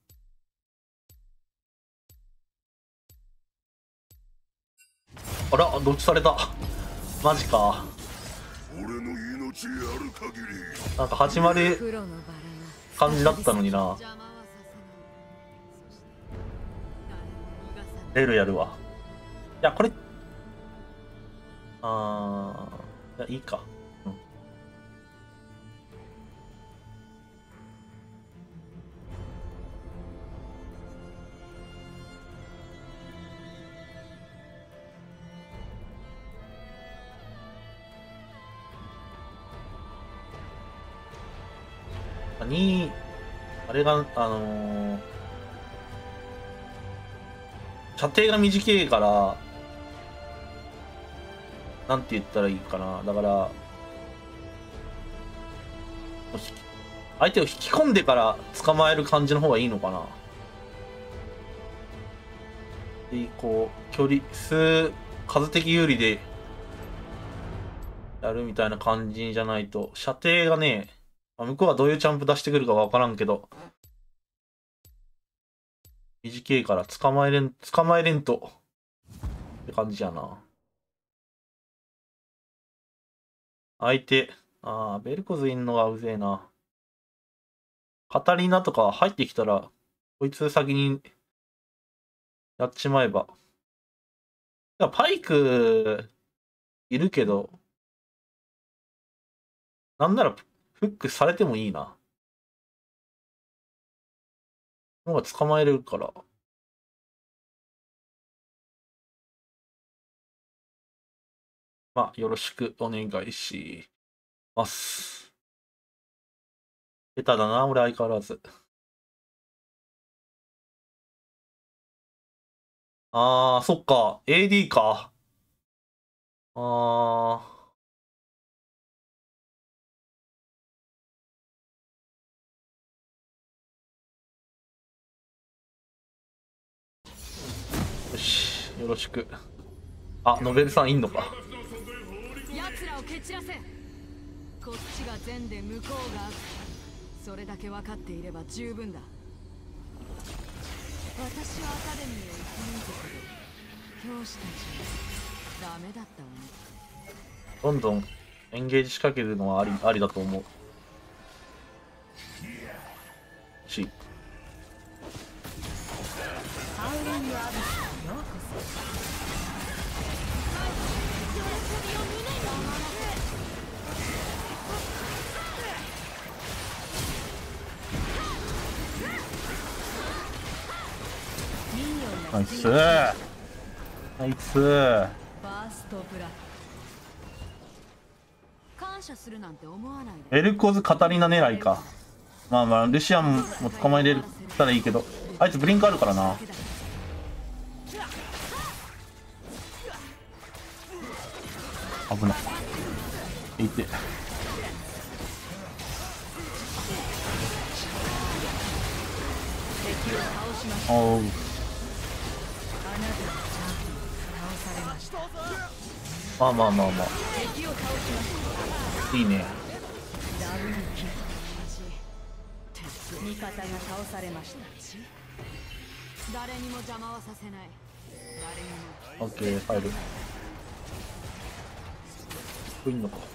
あら、どっちされた。マジか。なんか始まる感じだったのにな。邪魔はさせないそして誰も逃がさないレールやるわ。いや、これ。あー、いや、いいか。に、あれが、あのー射程が短いから、なんて言ったらいいかな。だから、相手を引き込んでから捕まえる感じの方がいいのかな。で、こう、距離、数、数的有利で、やるみたいな感じじゃないと、射程がね、向こうはどういうチャンプ出してくるかわからんけど、短いから捕まえれん、捕まえれんと。って感じやな。相手、ああ、ベルコズいんのがうぜえな。カタリナとか入ってきたら、こいつ先にやっちまえば。いやパイク、いるけど、なんならフックされてもいいな。のが捕まえれるから。まあ、よろしくお願いします。下手だな、俺相変わらず。あー、そっか。AD か。あー。よろしく。あ、ノベルさんいんのか。奴らを蹴散らせこっちが善で向こうが悪。それだけ分かっていれば十分だ。私はアカデミーを生き抜いたけど教師たちはダメだったわね。どんどんエンゲージ仕掛けるのはありありだと思う。し。ハウリングアビナイス。ナイス。エルコズカタリナ狙いか。まあまあルシアンも捕まえれたらいいけどあいつブリンクあるからな。危ない。いって。おうまあまあまあまあ。いいね。味方が倒されました。誰にも邪魔はさせない。誰にも。オッケー入るいんのか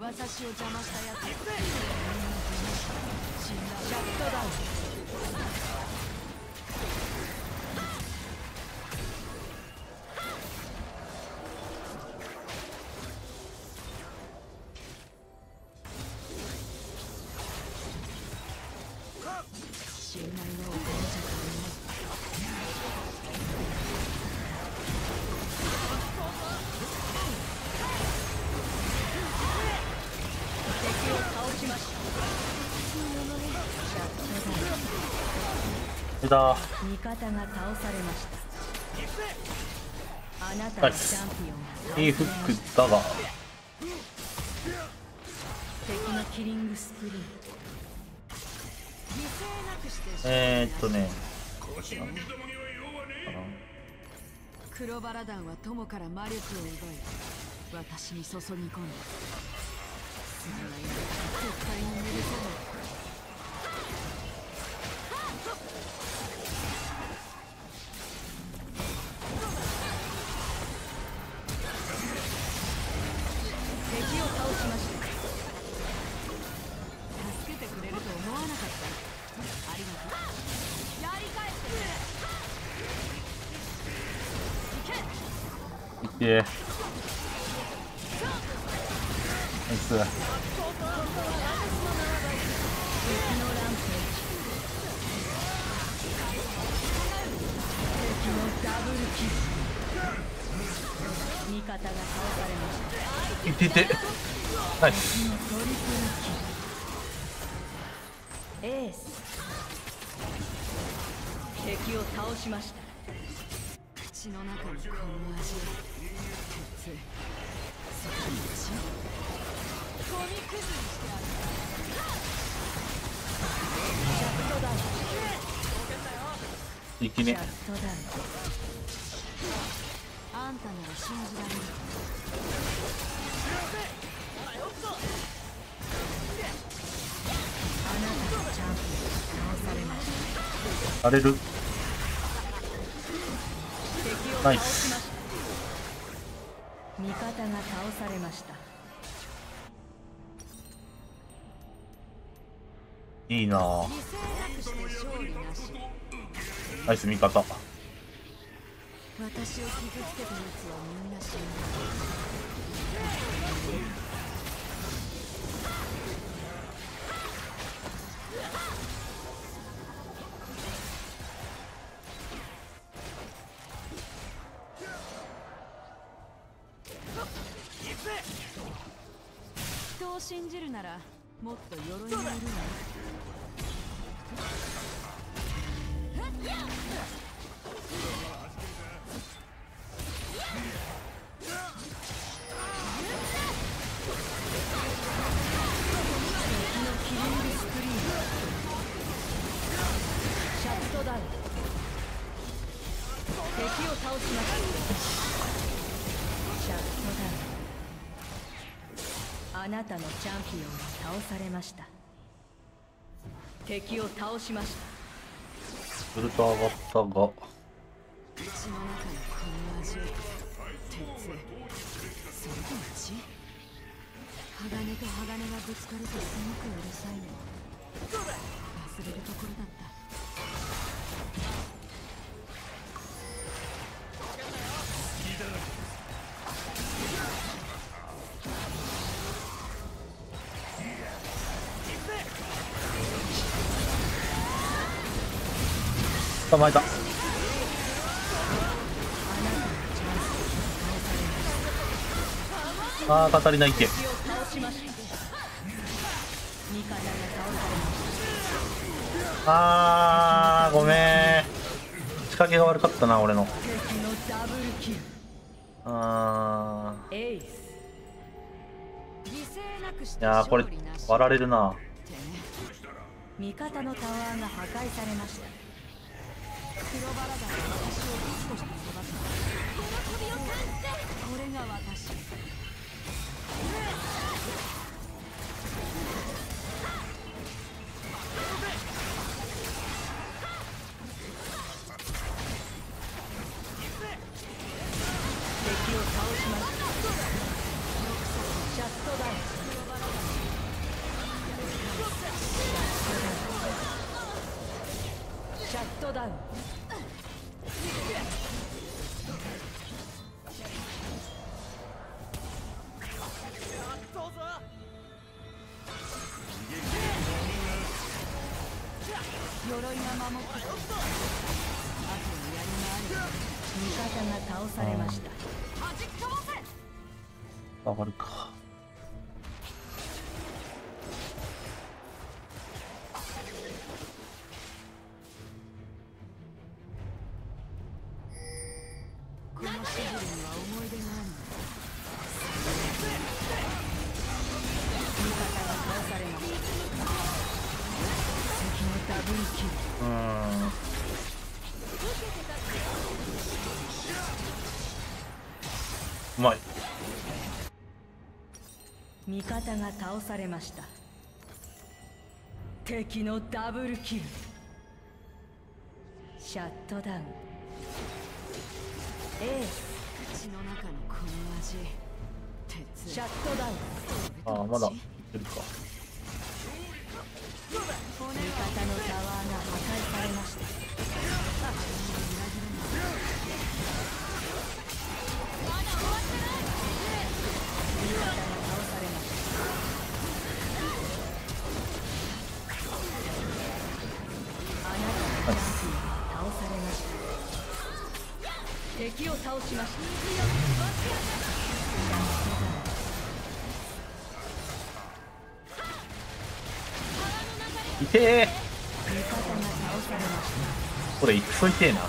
私を邪魔したやつ死んだシャットダウン出た味方が倒されました。あなたのチナイスャンピオンがい。いフックだが。敵のキリングスプリーン。えー、っとね。黒バラ団は友から魔力を奪い私に注ぎ込んだ。そんな夢は絶対に許さないくれいってナイいってエース。敵を倒しました。口の中のこの味ゴミくずにしてあんたなら信じられるあなたのチャン倒されました荒れる。ナイスいいなぁナイス味方。私を傷つけた奴はみんな死んだ人を信じるなら。もっと鎧がいるわね敵のキリングスクリーンシャットダウン敵を倒しましたシャットダウンあなたのチャンピオンが倒されました。敵を倒しました。ウルト上がったが。口の中のこの味。鉄それとも血？鋼と鋼がぶつかるとすごくうるさいの忘れるところだった捕まえた。ああ語りないけ。敵を倒しました味方が倒されましたあごめん。仕掛けが悪かったな俺の。敵のダブルキルあいやーこれ割られるな。味方のタワーが破壊されました。黒バラが私をビスとして育った味方が倒されました。敵のダブルキル。シャットダウン。エース。口の中のこの味。鉄。シャットダウン。ああまだいてえこれいっそいてえな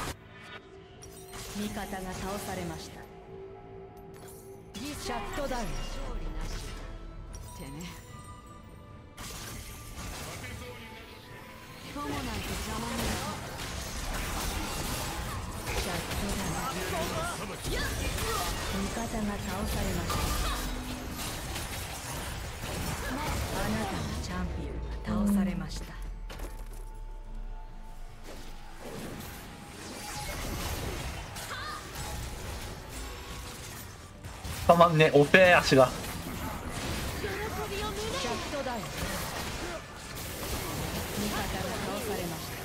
まんねおぺえ足が。シャットダウン味方が倒されました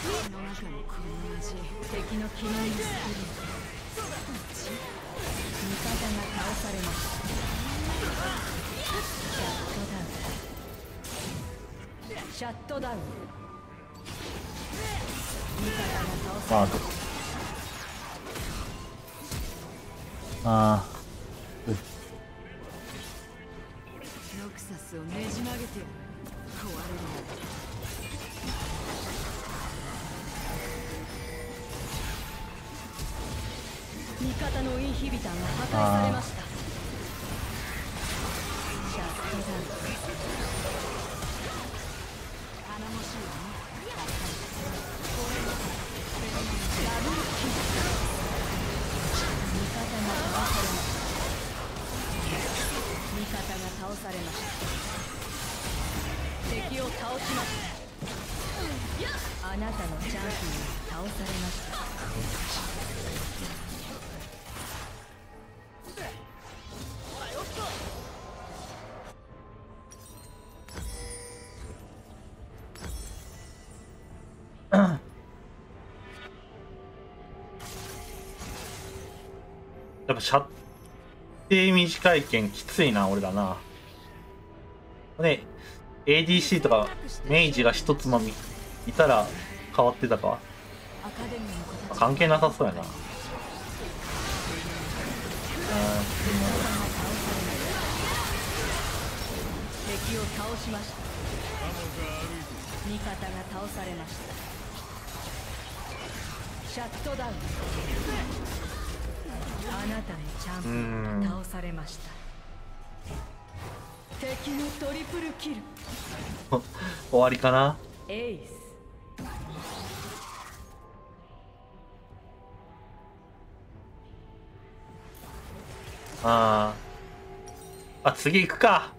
口の中のこの味敵の機内スクリーン味方が倒されましたシャットダウン。シャットダウン。味方が倒さまああ。うノクサスをねじ曲げて壊れる味方のインヒビターが破壊されましたシャッダウンブルキル倒されました。敵を倒しましたあなたのチャンピオンが倒されました。射程短い剣きついな、俺だな。ね、ADC とか明治が一つまみいたら変わってたか。関係なさそうやな。うん敵を倒しました味方が倒されましたシャットダウンあなたのチャンピオンが倒されました。敵のトリプルキル。終わりかな？エイス。あー。あ、次行くか。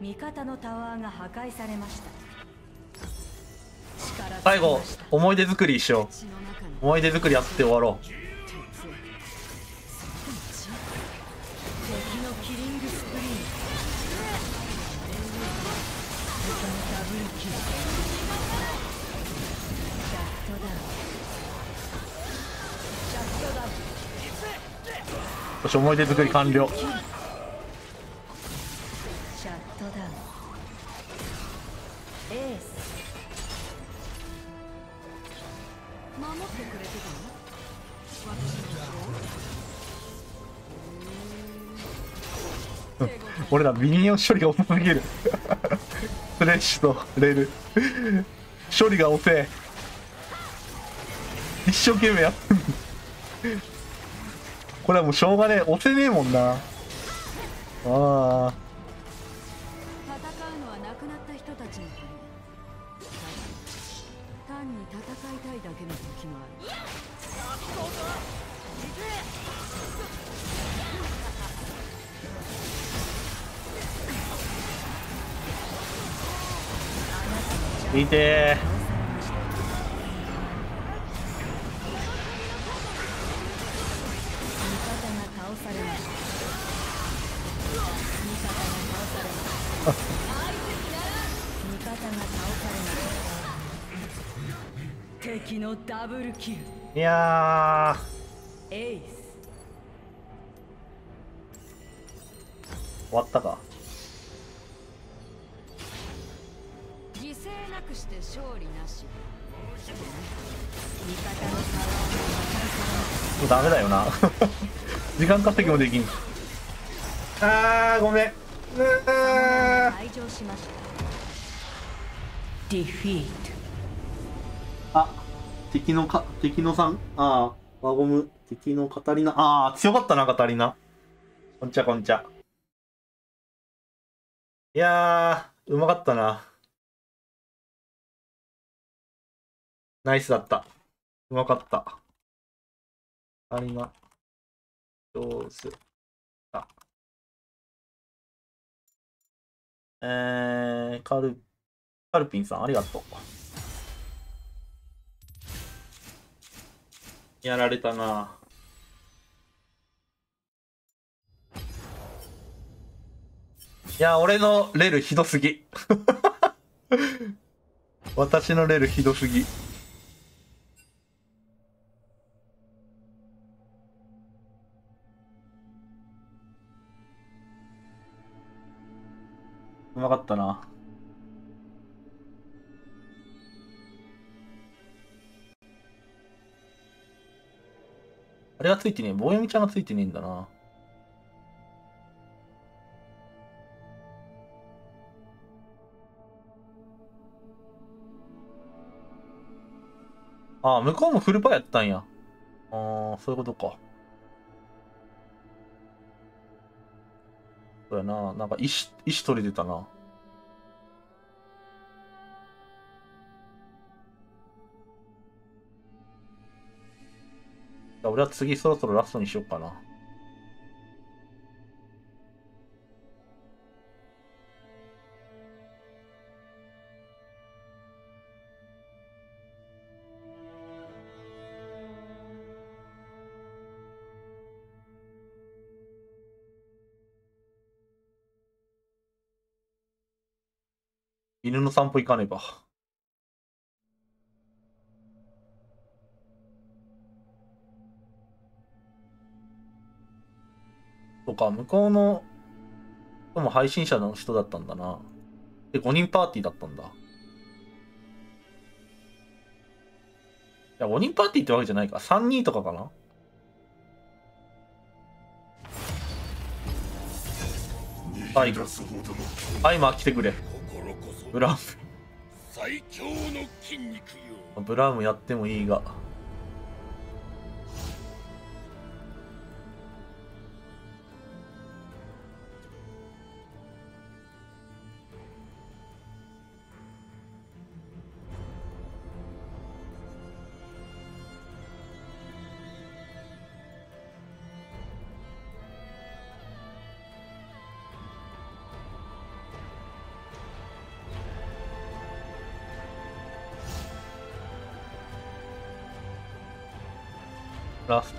味方のタワーが破壊されました。最後、思い出作りしよう。思い出作りやって終わろう。よし、思い出作り完了。俺らミニオン処理が遅すぎる。フレッシュとレール。処理が遅え。一生懸命やってんのこれはもうしょうがねえ。押せねえもんな。ああ。いたいだけの時もある見て敵のダブルキルー。いやエイスー、終わったか。犠牲なくして勝利なし味方のもうダメだよな。時間稼ぎもできん。あー、ごめん。うー退場しましたディフィーあ、敵のか、敵のさん、あー、輪ゴム、敵のカタリナ、あー、強かったな、カタリナ。こんちゃこんちゃ。いやー、うまかったな。ナイスだった。うまかった。カタリナ、上手。あ。えー、カル、カルピンさん、ありがとう。やられたな。いや、俺のレルひどすぎ。私のレルひどすぎ。うまかったな。あれがついてねえ。棒読みちゃんがついてねえんだな。ああ、向こうもフルパーやったんや。ああ、そういうことか。そうやな。なんか石、石取れてたな。俺は次そろそろラストにしようかな。犬の散歩行かねば。そうか、向こうの人も配信者の人だったんだな。で、5人パーティーだったんだ。いや、5人パーティーってわけじゃないか。3人とかかなはいはい、まあ来てくれ。ブラウ最強の筋肉よム。ブラウムやってもいいが。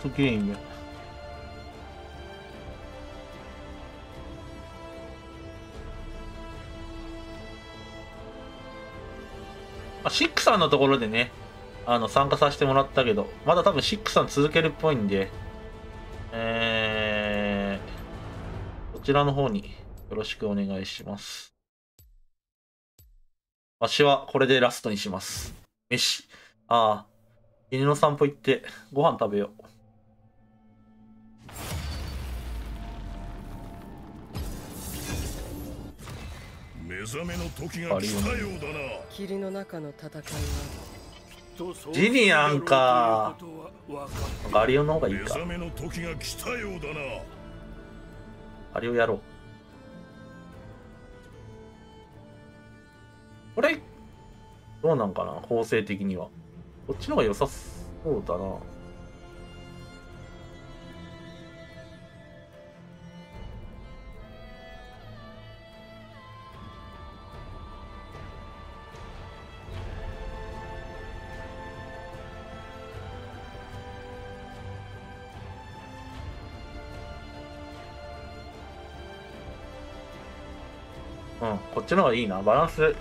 トゲーム。まあ、シックさんのところでね、あの、参加させてもらったけど、まだ多分シックさん続けるっぽいんで、えー、こちらの方によろしくお願いします。わしはこれでラストにします。飯。ああ、犬の散歩行ってご飯食べよう。目覚めの時が来たようだな霧の中の戦いはジニアンかガリオの方がいいか目覚。めの時が来たようだなガリオやろう。これ、どうなんかな？構成的には。こっちの方が良さそうだな。ちの方がいいな。バランス、こ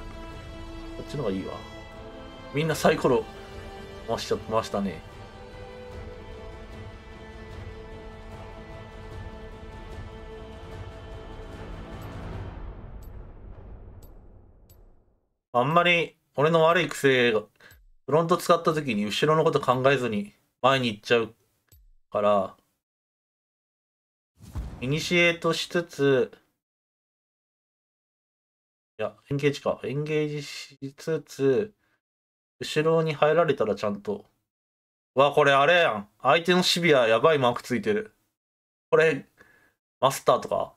っちの方がいいわ。みんなサイコロ回しちゃ回したね。あんまり俺の悪い癖が、フロント使った時に後ろのこと考えずに前に行っちゃうから、イニシエートしつつ、いや、エンゲージか。エンゲージしつつ、後ろに入られたらちゃんと。うわ、これあれやん。相手のシビアやばいマークついてる。これ、マスターとか？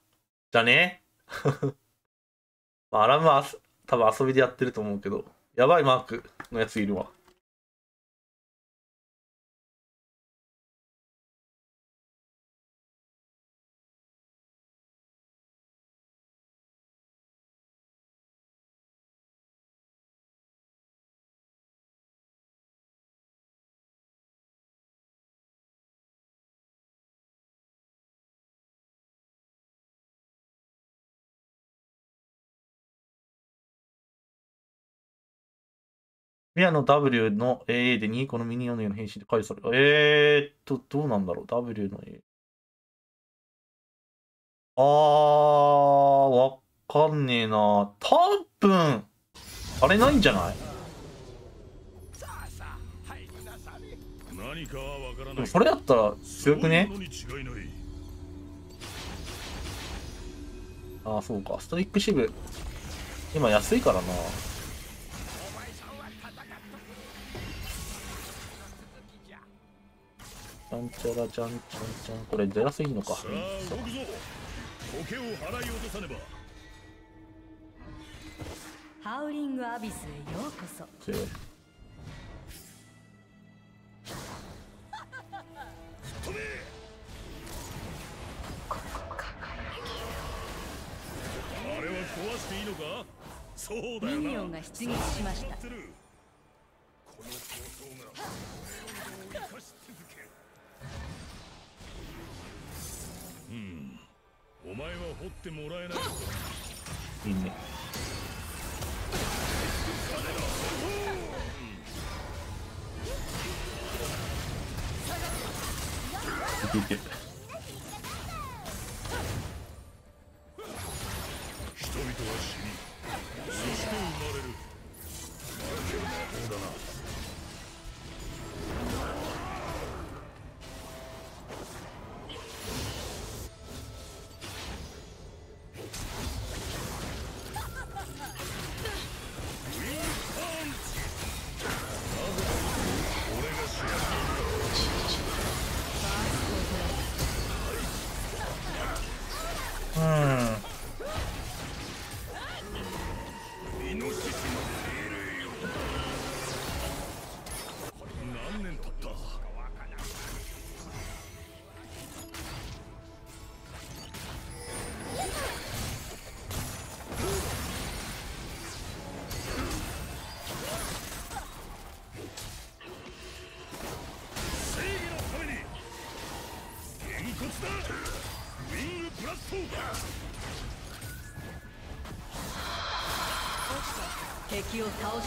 じゃね？まあ、アラムは多分遊びでやってると思うけど、やばいマークのやついるわ。ミアの W の AA で2個のミニオンの変身で解除される。えーっと、どうなんだろう ?W の A。あー、わかんねえな。多分、あれないんじゃない？はいでもそれだったら強くね？そういうものに違いないあ、そうか。ストイック支部。今安いからな。ゃんちゃらちゃんちゃんちゃん。これ出やすいのか。さあ動くぞ。苔を払い落とさねば。ハウリングアビスへようこそ。強いあれは壊していいのか？そうだよな。ミニオンが出撃しました。この構想が お前は掘ってもらえない。いいね。いけいけ。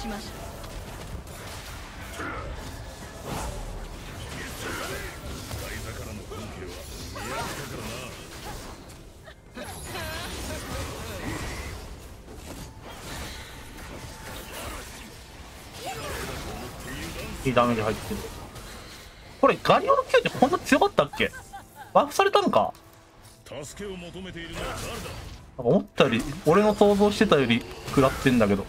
しました。いいダメージ入ってる。これガリオの Q ってこんな強かったっけ？バフされたのか？助けを求めているのは誰だなんか思ったより俺の想像してたより食らってんだけど。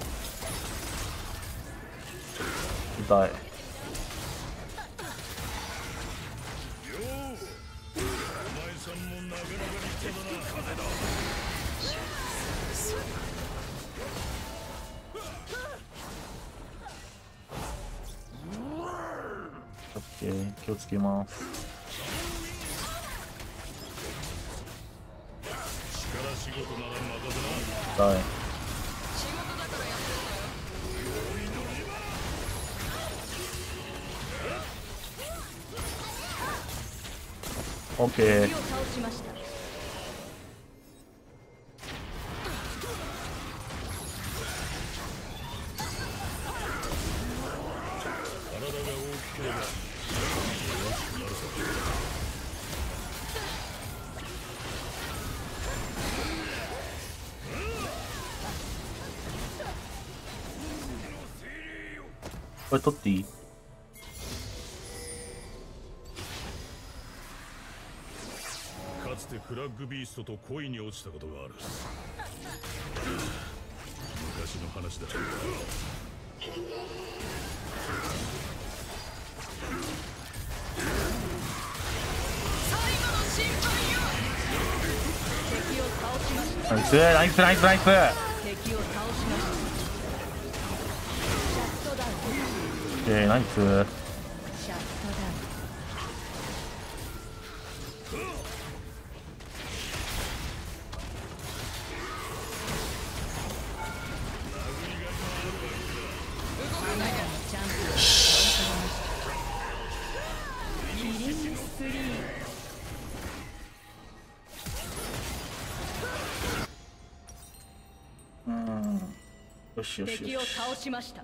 フラッグビーストと恋に落ちたことがある。昔の話だ。ナイスナイスナイスナイス。敵を倒しましたシャットダウン。オッケーナイスしよし敵をよし倒しました。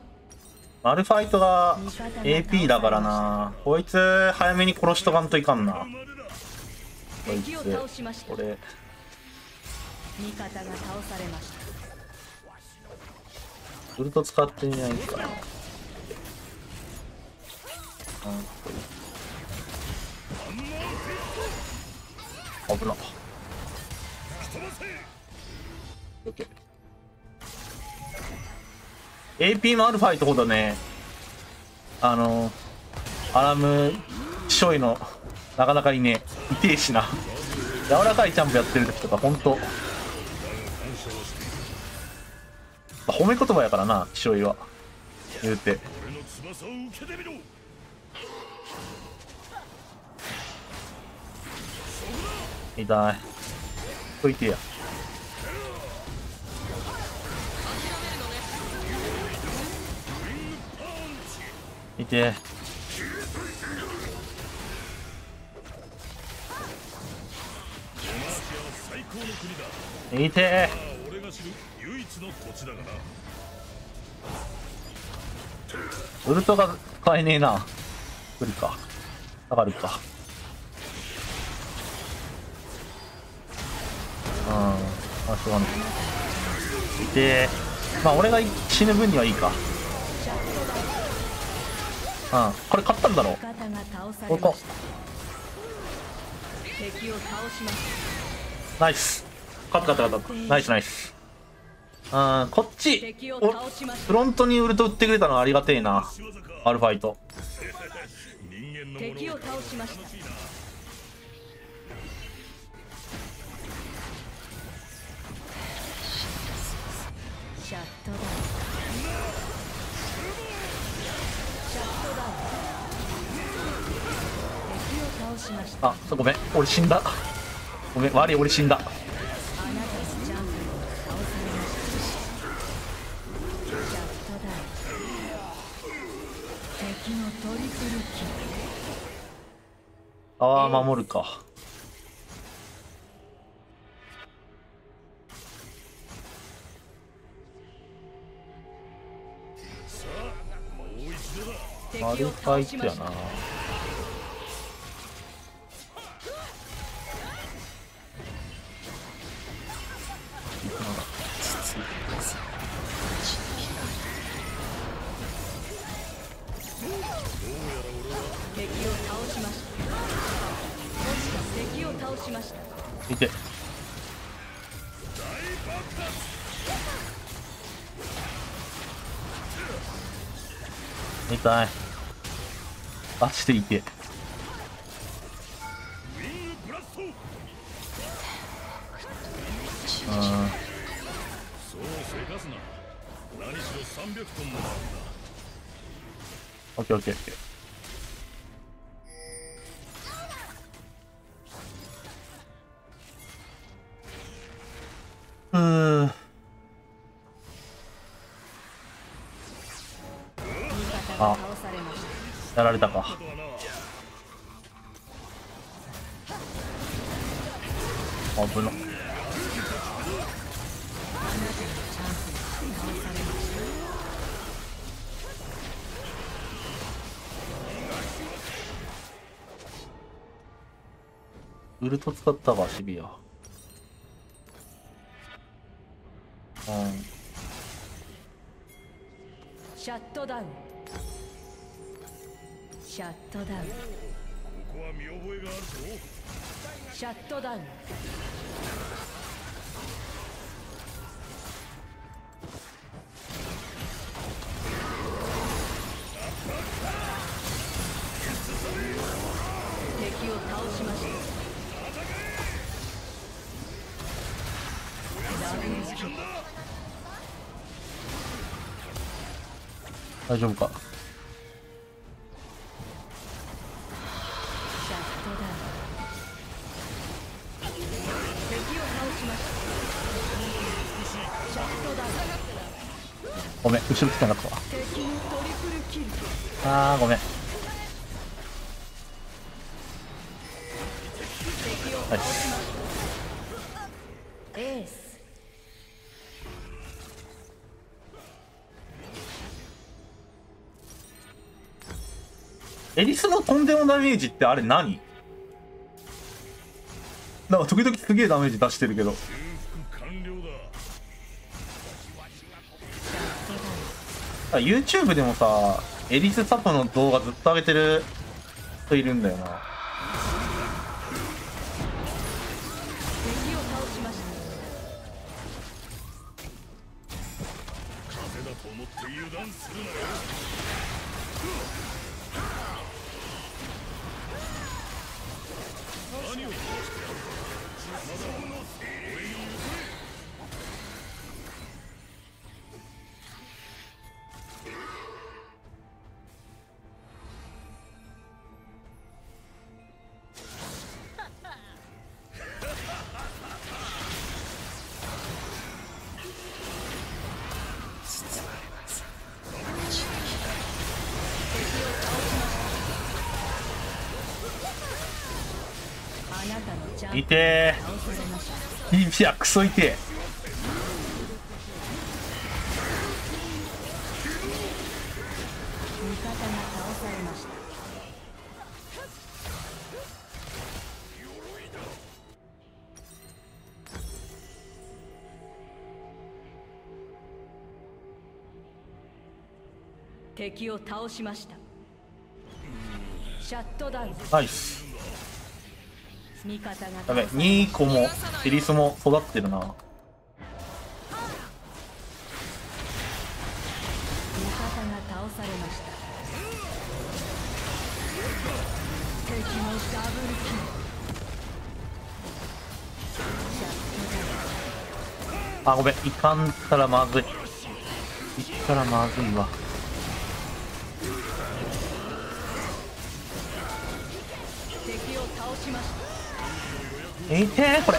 マルファイトが AP だからな。こいつ早めに殺しとかんといかんな。こいつ。これ味方が倒されました。ウルト使ってみないか。な危なオッケー AP もアルファイトほどね。あのアラムしょいのなかなかいねえ。痛えしな。柔らかいジャンプやってる時とかほんと。褒め言葉やからなしょいは。言うて。痛い。といてや。いて。いて。ウルトが買えねえな。来るか。下がるか。うん。あしょうがない。いて。まあ俺が死ぬ分にはいいか。うん。これ勝ったんだろ味方が倒さこナイス。勝った勝った勝った。ナイスナイス。うんこったちおフロントにウルト打ってくれたのはありがてえな。アルファイト。人間のもの敵を倒しました。シャットダウンあそうごめん。俺死んだ。ごめん。悪い俺死んだ。あなた。のジャンプを倒さ敵を倒しました敵を倒しました見て痛い。マジでいウィングブラストうん。そうせかすな。何しろ300トンもあるんだ。オッケーオッケーオッケーうーん。あやられたか。ト使ったわシビア。後ろ来てなかったわ。あーごめん。敵を倒しましたエース。エリスのとんでもダメージってあれ何？なんか時々すげえダメージ出してるけど。YouTube でもさエリスサポの動画ずっと上げてる人いるんだよな。ソ痛え。敵を倒しました。シャットダウン。ナイス。やべニーコもエリスも育ってるな。あごめん。いかんったらまずい。いったらまずいわいてーこれ。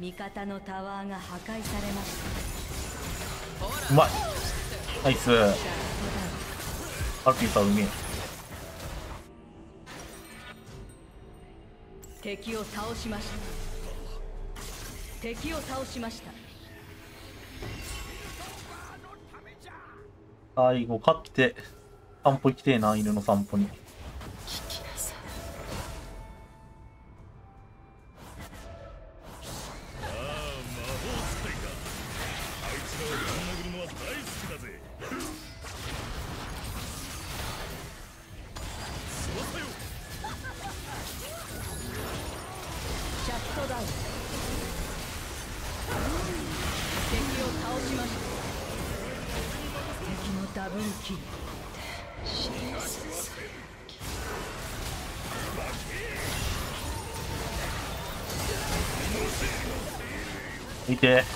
味方のタワーが破壊されました。うまい。ナイス。アルピーさんうめえ敵を倒しました敵を倒しました。最後勝って散歩行きてえな犬の散歩に。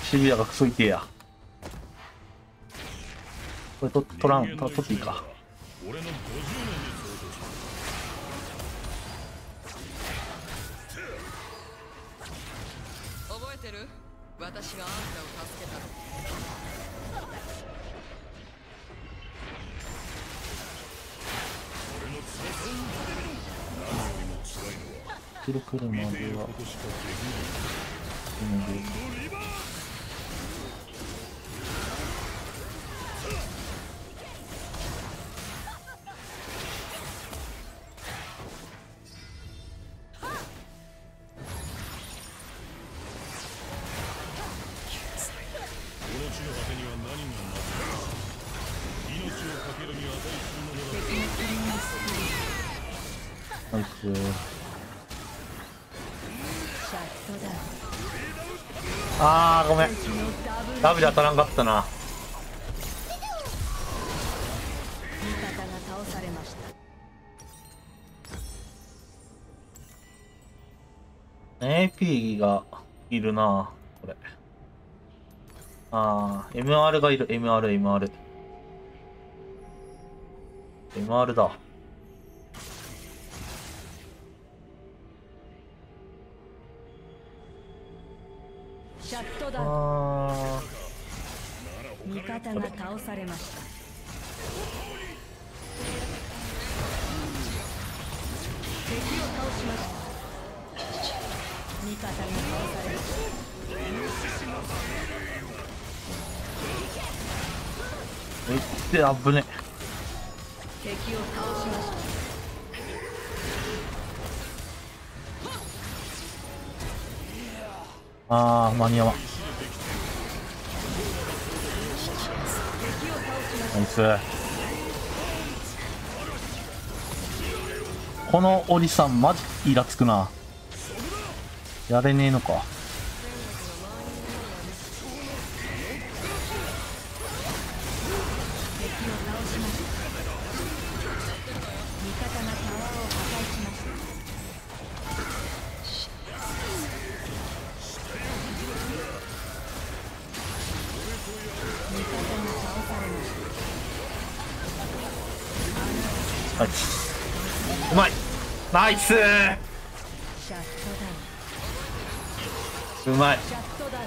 いてシビアがクソいてえや。これと取らん取っていいか。当たらんかったな。味方が倒されました AP がいるなこれ。あー MR がいる。MRMR MR だ。っちゃ危ね敵を倒しましたあー間に合わん。敵を倒しましナイスこのおじさんマジイラつくな。やれねえのか。スシャットダウンうまい。シャットダウン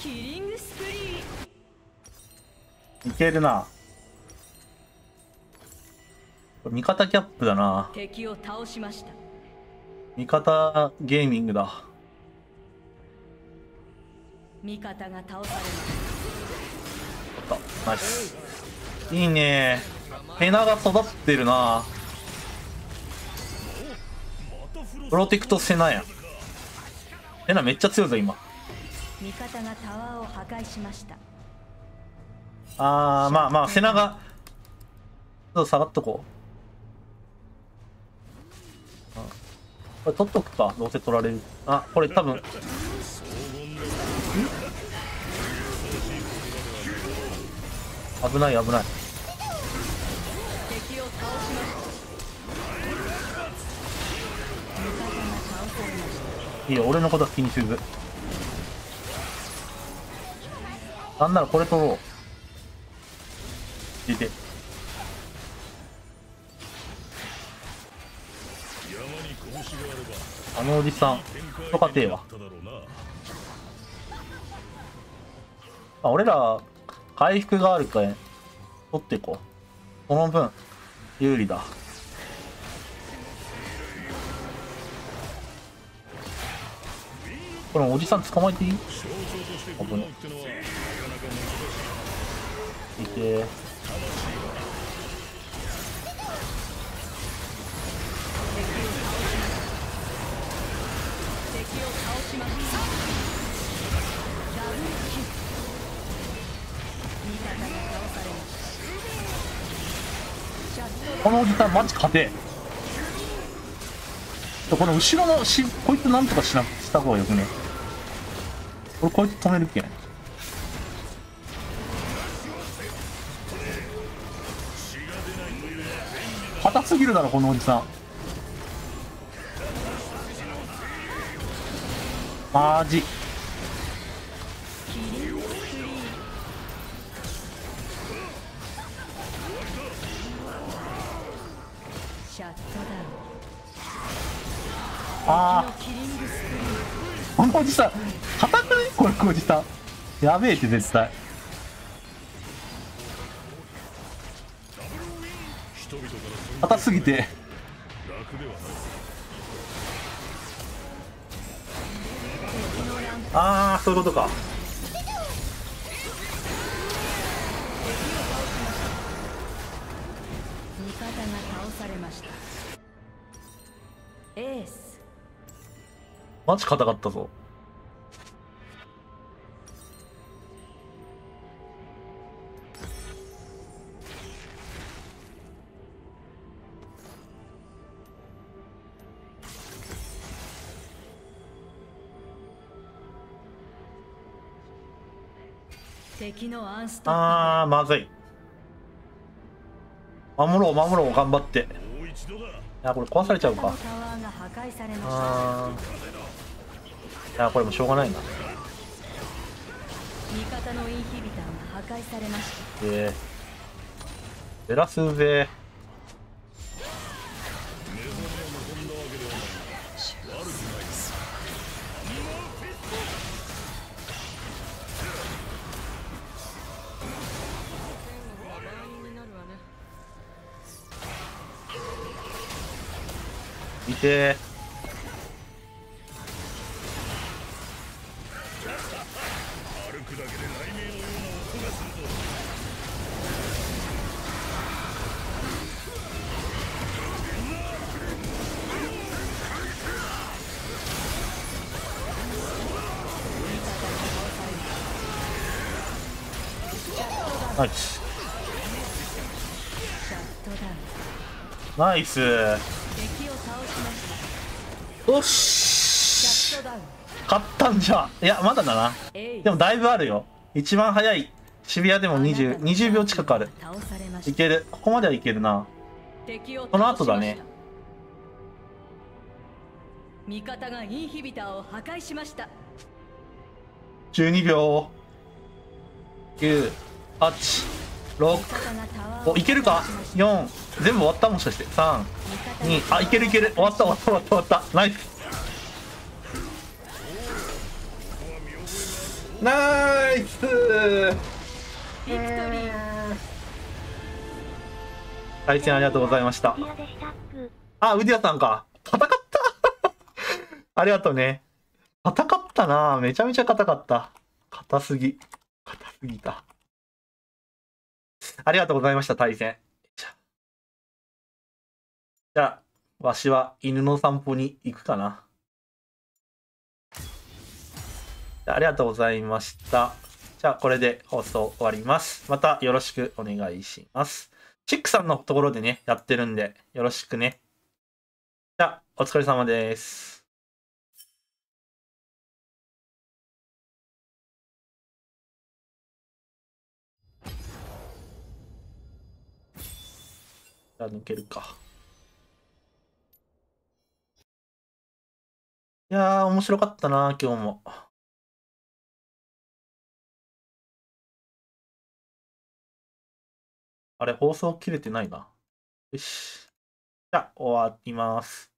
キリングスリーいけるな。味方キャップだな。敵を倒しました味方ゲーミングだ。味方が倒されました。ナイス。いいね。ヘナが育ってるな。プロテクトセナや。んヘナめっちゃ強いぞ今。味方がタワーを破壊しました。あーまあまあセナがちょっと下がっとこう。うんこれ取っとくかどうせ取られる。あこれ多分。危ない危ないいいよ俺のことは気にせずなんならこれ取ろう。出て。あればあのおじさんとかてえわ。あ俺ら回復があるから取っていこう。その分有利だ。これおじさん捕まえていい？象徴として振る舞うってのはなかなか難しいけ。このおじさんマジ勝て。えこの後ろのしこいつなんとかしなした方がよくね？これこいつ止めるっけ硬すぎるだろこのおじさん。マジ。ああこのおじさん硬くこのおじさんやべえって絶対。硬すぎて。楽ではないああそういうことか。味方が倒されました。エース。マジ硬かったぞあーまずい。守ろう守ろう頑張って。いやこれ壊されちゃうか。あー。いやこれもうしょうがないな。味方のインヒビターが破壊されました。でベラスーぜいて。ナイス。よし。勝ったんじゃ。いやまだだな。でもだいぶあるよ。一番早い。渋谷でも20 20秒近くある。いける。ここまではいけるな。この後だね。味方がインヒビターを破壊しました。12秒。9 8 6味方がタワーをおいけるか？破壊しました4全部終わった？もしかして。3味方2あいけるいける。終わった終わった終わった。終わったナイス。ナイス対戦ありがとうございました。あウディアさんか。硬かった。ありがとうね。硬かったな。めちゃめちゃ硬かった。硬すぎ。硬すぎた ありがとうございました、対戦。じゃあ、わしは犬の散歩に行くかな。ありがとうございました。じゃあ、これで放送終わります。またよろしくお願いします。チックさんのところでね、やってるんで、よろしくね。じゃあ、お疲れ様です。じゃあ、抜けるか。いやー、面白かったな、今日も。あれ、放送切れてないな。よし。じゃあ、終わります。